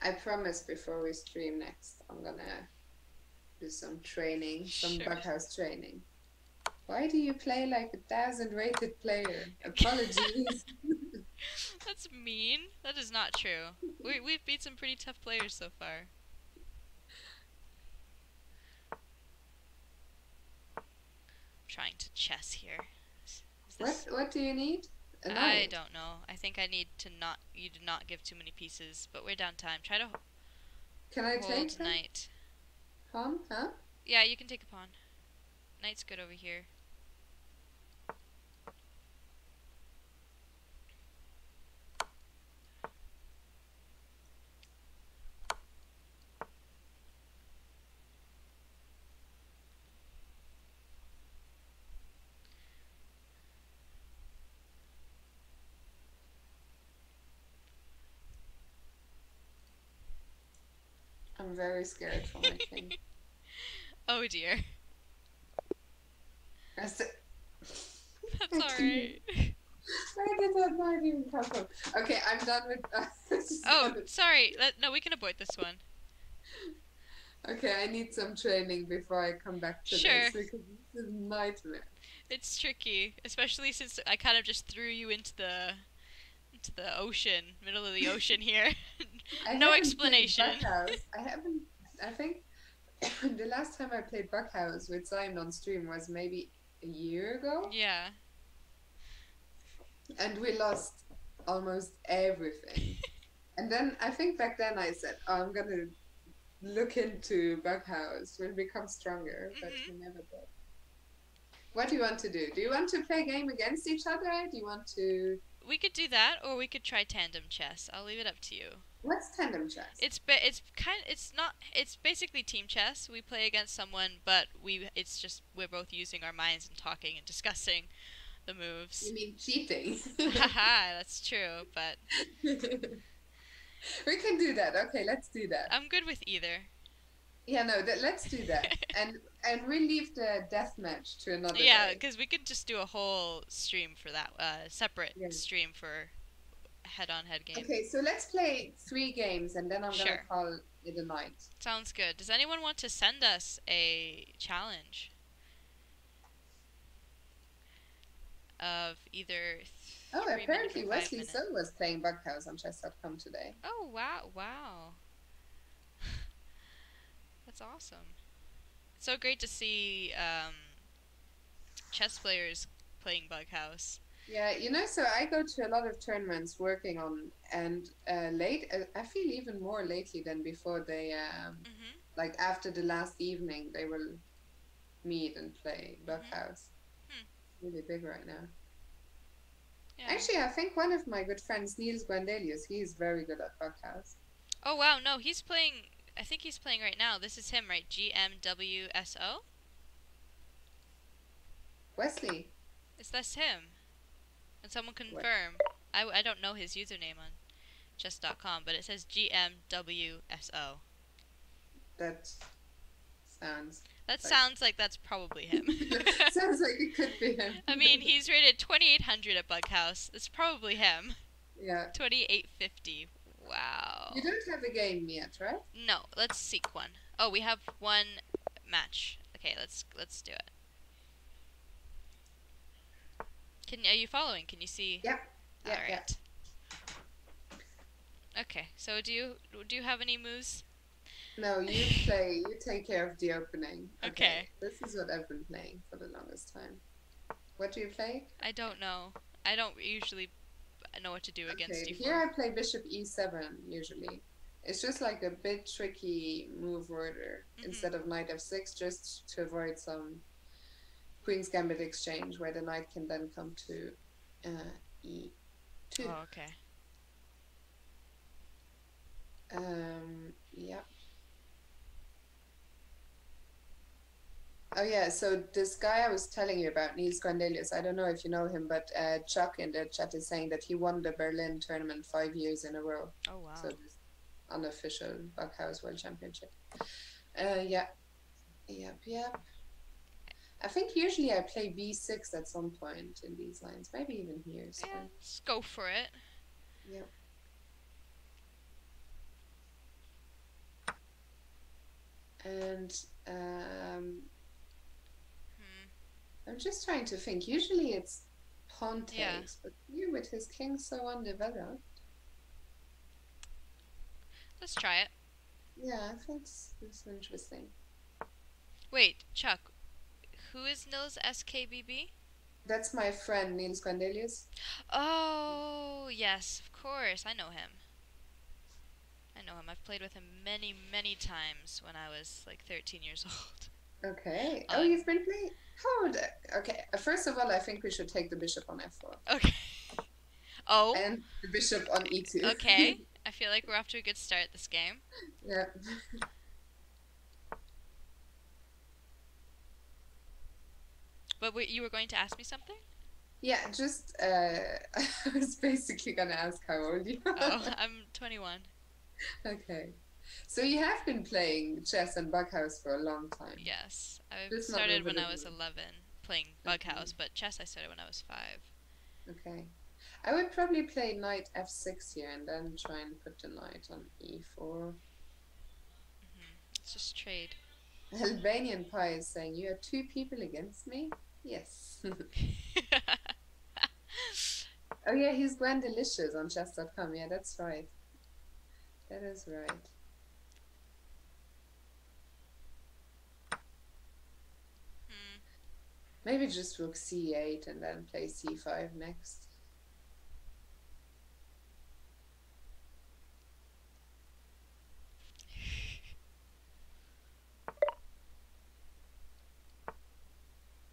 I promise before we stream next, I'm gonna do some training, some Sure. bughouse training. Why do you play like a thousand rated player? Apologies. That's mean. That is not true. We we've beat some pretty tough players so far. I'm trying to chess here. what what do you need? I don't know. I think I need to not you to not give too many pieces, but we're down time. Try to Can I hold take them? knight. Pawn? Huh? Yeah, you can take a pawn. Knight's good over here. I'm very scared for my king. Oh dear. I said- That's alright. Where did that knife even come from? Okay, I'm done with. just Oh, done sorry. Let, no, we can avoid this one. Okay, I need some training before I come back to Sure. this because this is nightmare. It's tricky, especially since I kind of just threw you into the into the ocean, middle of the ocean here. No explanation. I haven't. I think the last time I played Bughouse with Simon on stream was maybe a year ago, yeah. and we lost almost everything. and then I think back then I said, oh, "I'm gonna look into Bughouse. We'll become stronger," but Mhm. we never did. What do you want to do? Do you want to play a game against each other? Do you want to? We could do that, or we could try tandem chess. I'll leave it up to you. What's tandem chess? It's ba- it's kind it's not it's basically team chess. We play against someone, but we it's just we're both using our minds and talking and discussing the moves. you mean cheating? Haha, that's true, but we can do that. Okay, let's do that. I'm good with either. Yeah, no, that, let's do that. and and we leave the death match to another Yeah, because we could just do a whole stream for that, uh, separate Yeah. stream for head-on-head game. Okay, so let's play three games and then I'm Sure. gonna call it a night. Sounds good. Does anyone want to send us a challenge of either? Oh, apparently Wesley? So was playing Bughouse on chess.com today. Oh wow! Wow. That's awesome. It's so great to see um, chess players playing Bughouse. Yeah, you know, so I go to a lot of tournaments working on, and uh, late, uh, I feel even more lately than before they, um, hmm like after the last evening, they will meet and play Bughouse. Hmm. Really big right now. Yeah. Actually, I think one of my good friends, Nils Grandelius, he's very good at Bughouse. Oh wow! No, he's playing. I think he's playing right now. This is him, right? G M W S O. Wesley, Is this him? Can someone What? confirm? I, I don't know his username on chess.com, but it says G M W S O. that sounds That Like- sounds like that's probably him. sounds like it could be him. I mean, he's rated 2800 at Bughouse. It's probably him. yeah. 2850. Wow. You don't have a game yet, right? No, let's seek one. Oh, we have one match. Okay, let's let's do it. Can are you following? Can you see? Yep. All yeah. right. Okay, so do you do you have any moves? No, you play. You take care of the opening. Okay. This is what I've been playing for the longest time. What do you play? I don't know. I don't usually know what to do against okay. you. Here I play Bishop E7 usually. It's just like a bit tricky move order Mhm. instead of Knight F6, just to avoid some Queen's Gambit exchange where the knight can then come to uh, E2. Oh, okay. Um, yeah. Oh yeah, so this guy I was telling you about, Nils Grandelius, I don't know if you know him, but uh, Chuck in the chat is saying that he won the Berlin tournament five years in a row. Oh wow. So this unofficial Bughouse World Championship. Uh, yeah. Yep, yep. I think usually I play b6 at some point in these lines, maybe even here. So. Yeah, let's go for it. Yep. And um. I'm just trying to think. Usually it's pawn takes, Yeah. but here with his king so undeveloped, Let's try it. yeah, that's that's interesting. Wait, Chuck. Who is Nils SKBB? That's my friend Nils Grandelius. Oh, yes, of course. I know him. I know him. I've played with him many, many times when I was like 13 years old. Okay. Oh, you've been playing. How old? Okay. uh, First of all, I think we should take the bishop on f4 Okay. Oh, and the bishop on e e2. okay. I feel like we're off to a good start this game. yeah. But wait, you were going to ask me something? Yeah. Just uh, I was basically gonna ask how old you are. Oh, I'm 21. Okay. So you have been playing chess and Bughouse for a long time. Yes. I Just started when I was 11 playing Bughouse, but chess I started when I was 5. Okay. I would probably play knight f6 here and then try and put the knight on e4. hmm Let's just trade. Albanian Pie is saying, You have two people against me? Yes. oh, yeah, he's Gwendelicious on chess.com. Yeah, that's right. That is right. Hmm. Maybe just rook c8 and then play c5 next.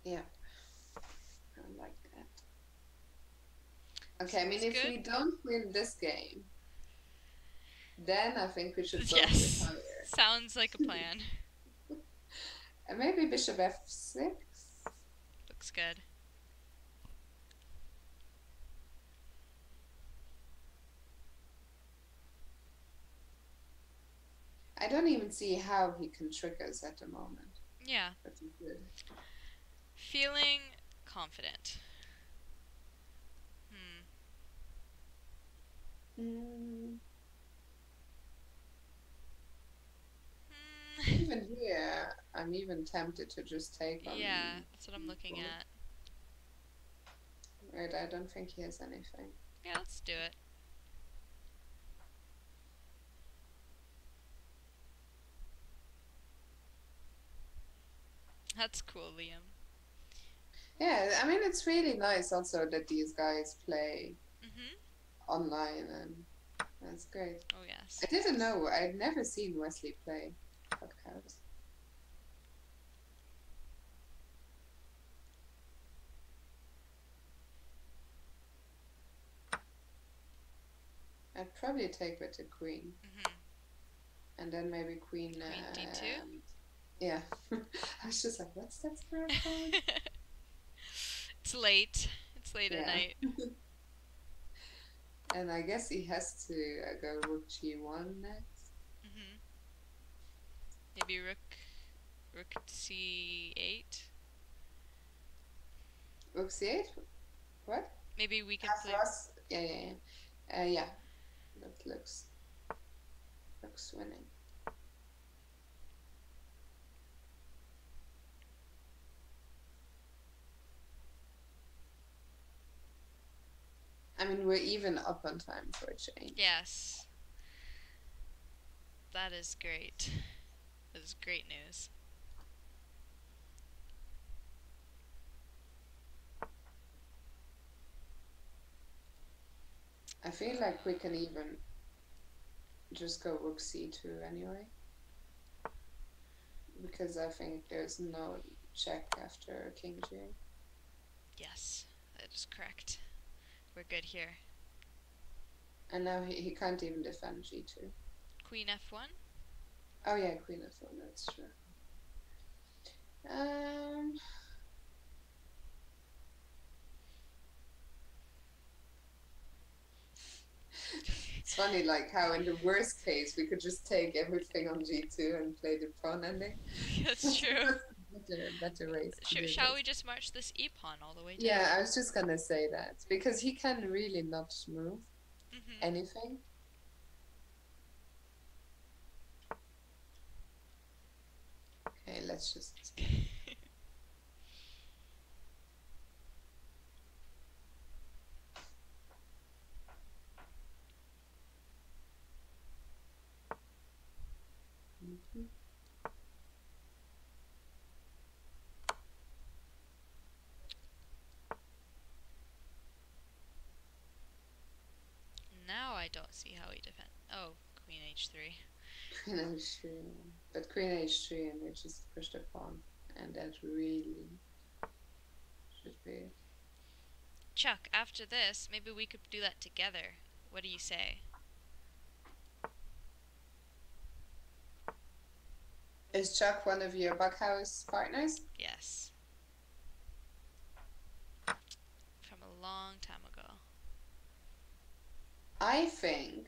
Yeah. I like that. Okay, I mean, Sounds if good. we don't win this game, then I think we should Yes. Sounds like a plan. And maybe bishop f6? Looks good. I don't even see how he can trick us at the moment. Yeah. Feeling confident. Hmm. Mm, even here, I'm even tempted to just take on. Yeah, that's what I'm looking Cool. at. Right, I don't think he has anything. Yeah, let's do it. That's cool, Liam. Yeah, I mean, it's really nice also that these guys play Mhm. online, and that's great. Oh yes. I didn't know. I'd never seen Wesley play podcast. I'd probably take with the queen, Mhm. and then maybe queen. Queen D2? um, Yeah, I was just like, what's that square called? it's late. It's late at night. and I guess he has to uh, go rook g1 next. Maybe rook, rook c8. Rook c8. What? Maybe we can Half play. Ross? Yeah, yeah, yeah. Uh, yeah. That looks looks winning. I mean, we're even up on time for a change. Yes. That is great. That is great news. I feel like we can even just go rook c2 anyway. Because I think there's no check after king g. Yes, that is correct. We're good here. And now he, he can't even defend g2. Queen f1. Oh yeah, queen f1, that's true. Um, it's funny, like how in the worst case we could just take everything on g2 and play the pawn ending, That's true. better, better to Sh- shall this. we just march this e-pawn all the way down? Yeah, I was just gonna say that because he can really not move hmm anything. Okay, let's just. Now I don't see how he defend. Oh, Queen H3. Queen h3, but Queen h3 and we just pushed pawn, and that really should be. Chuck, after this, maybe we could do that together. What do you say? Is Chuck one of your Bughouse partners? Yes. From a long time ago. I think.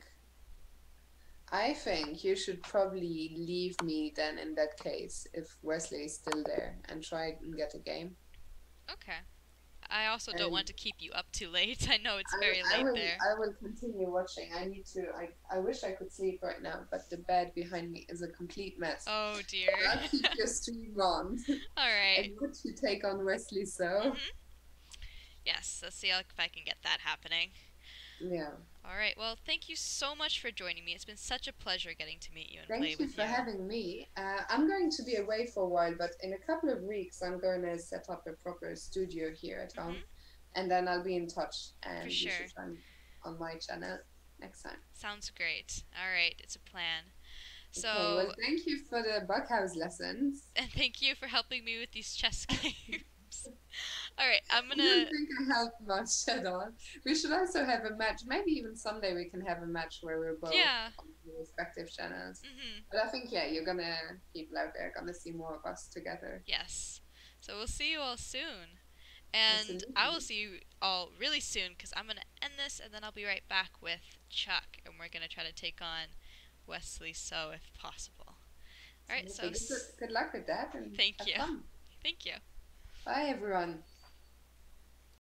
I think you should probably leave me then in that case if Wesley is still there and try and get a game. Okay. I also don't Um, want to keep you up too late. I know it's I- very I, late will, there. I will continue watching. I need to. I, I wish I could sleep right now, but the bed behind me is a complete mess. Oh dear. I'll keep your stream on. All right. And would you take on Wesley So? Mhm. Yes, let's see if I can get that happening. Yeah. All right. Well, thank you so much for joining me. It's been such a pleasure getting to meet you and Thank play you with for you. having me. Uh, I'm going to be away for a while, but in a couple of weeks, I'm going to set up a proper studio here at home, and then I'll be in touch. And For you sure. should find on my channel next time. Sounds great. All right, it's a plan. So, okay, well, thank you for the Bughouse lessons. and thank you for helping me with these chess games. All right, I'm gonna. don't think I helped much at all. We should also have a match. Maybe even someday we can have a match where we're both Yeah. on the respective channels. hmm But I think, yeah, you're gonna, people out there gonna see more of us together. Yes. So we'll see you all soon. And I will see you all really soon because I'm going to end this and then I'll be right back with Chuck and we're going to try to take on Wesley So if possible. All right, so good, good luck with that. And Thank have you. Fun. thank you. Bye, everyone.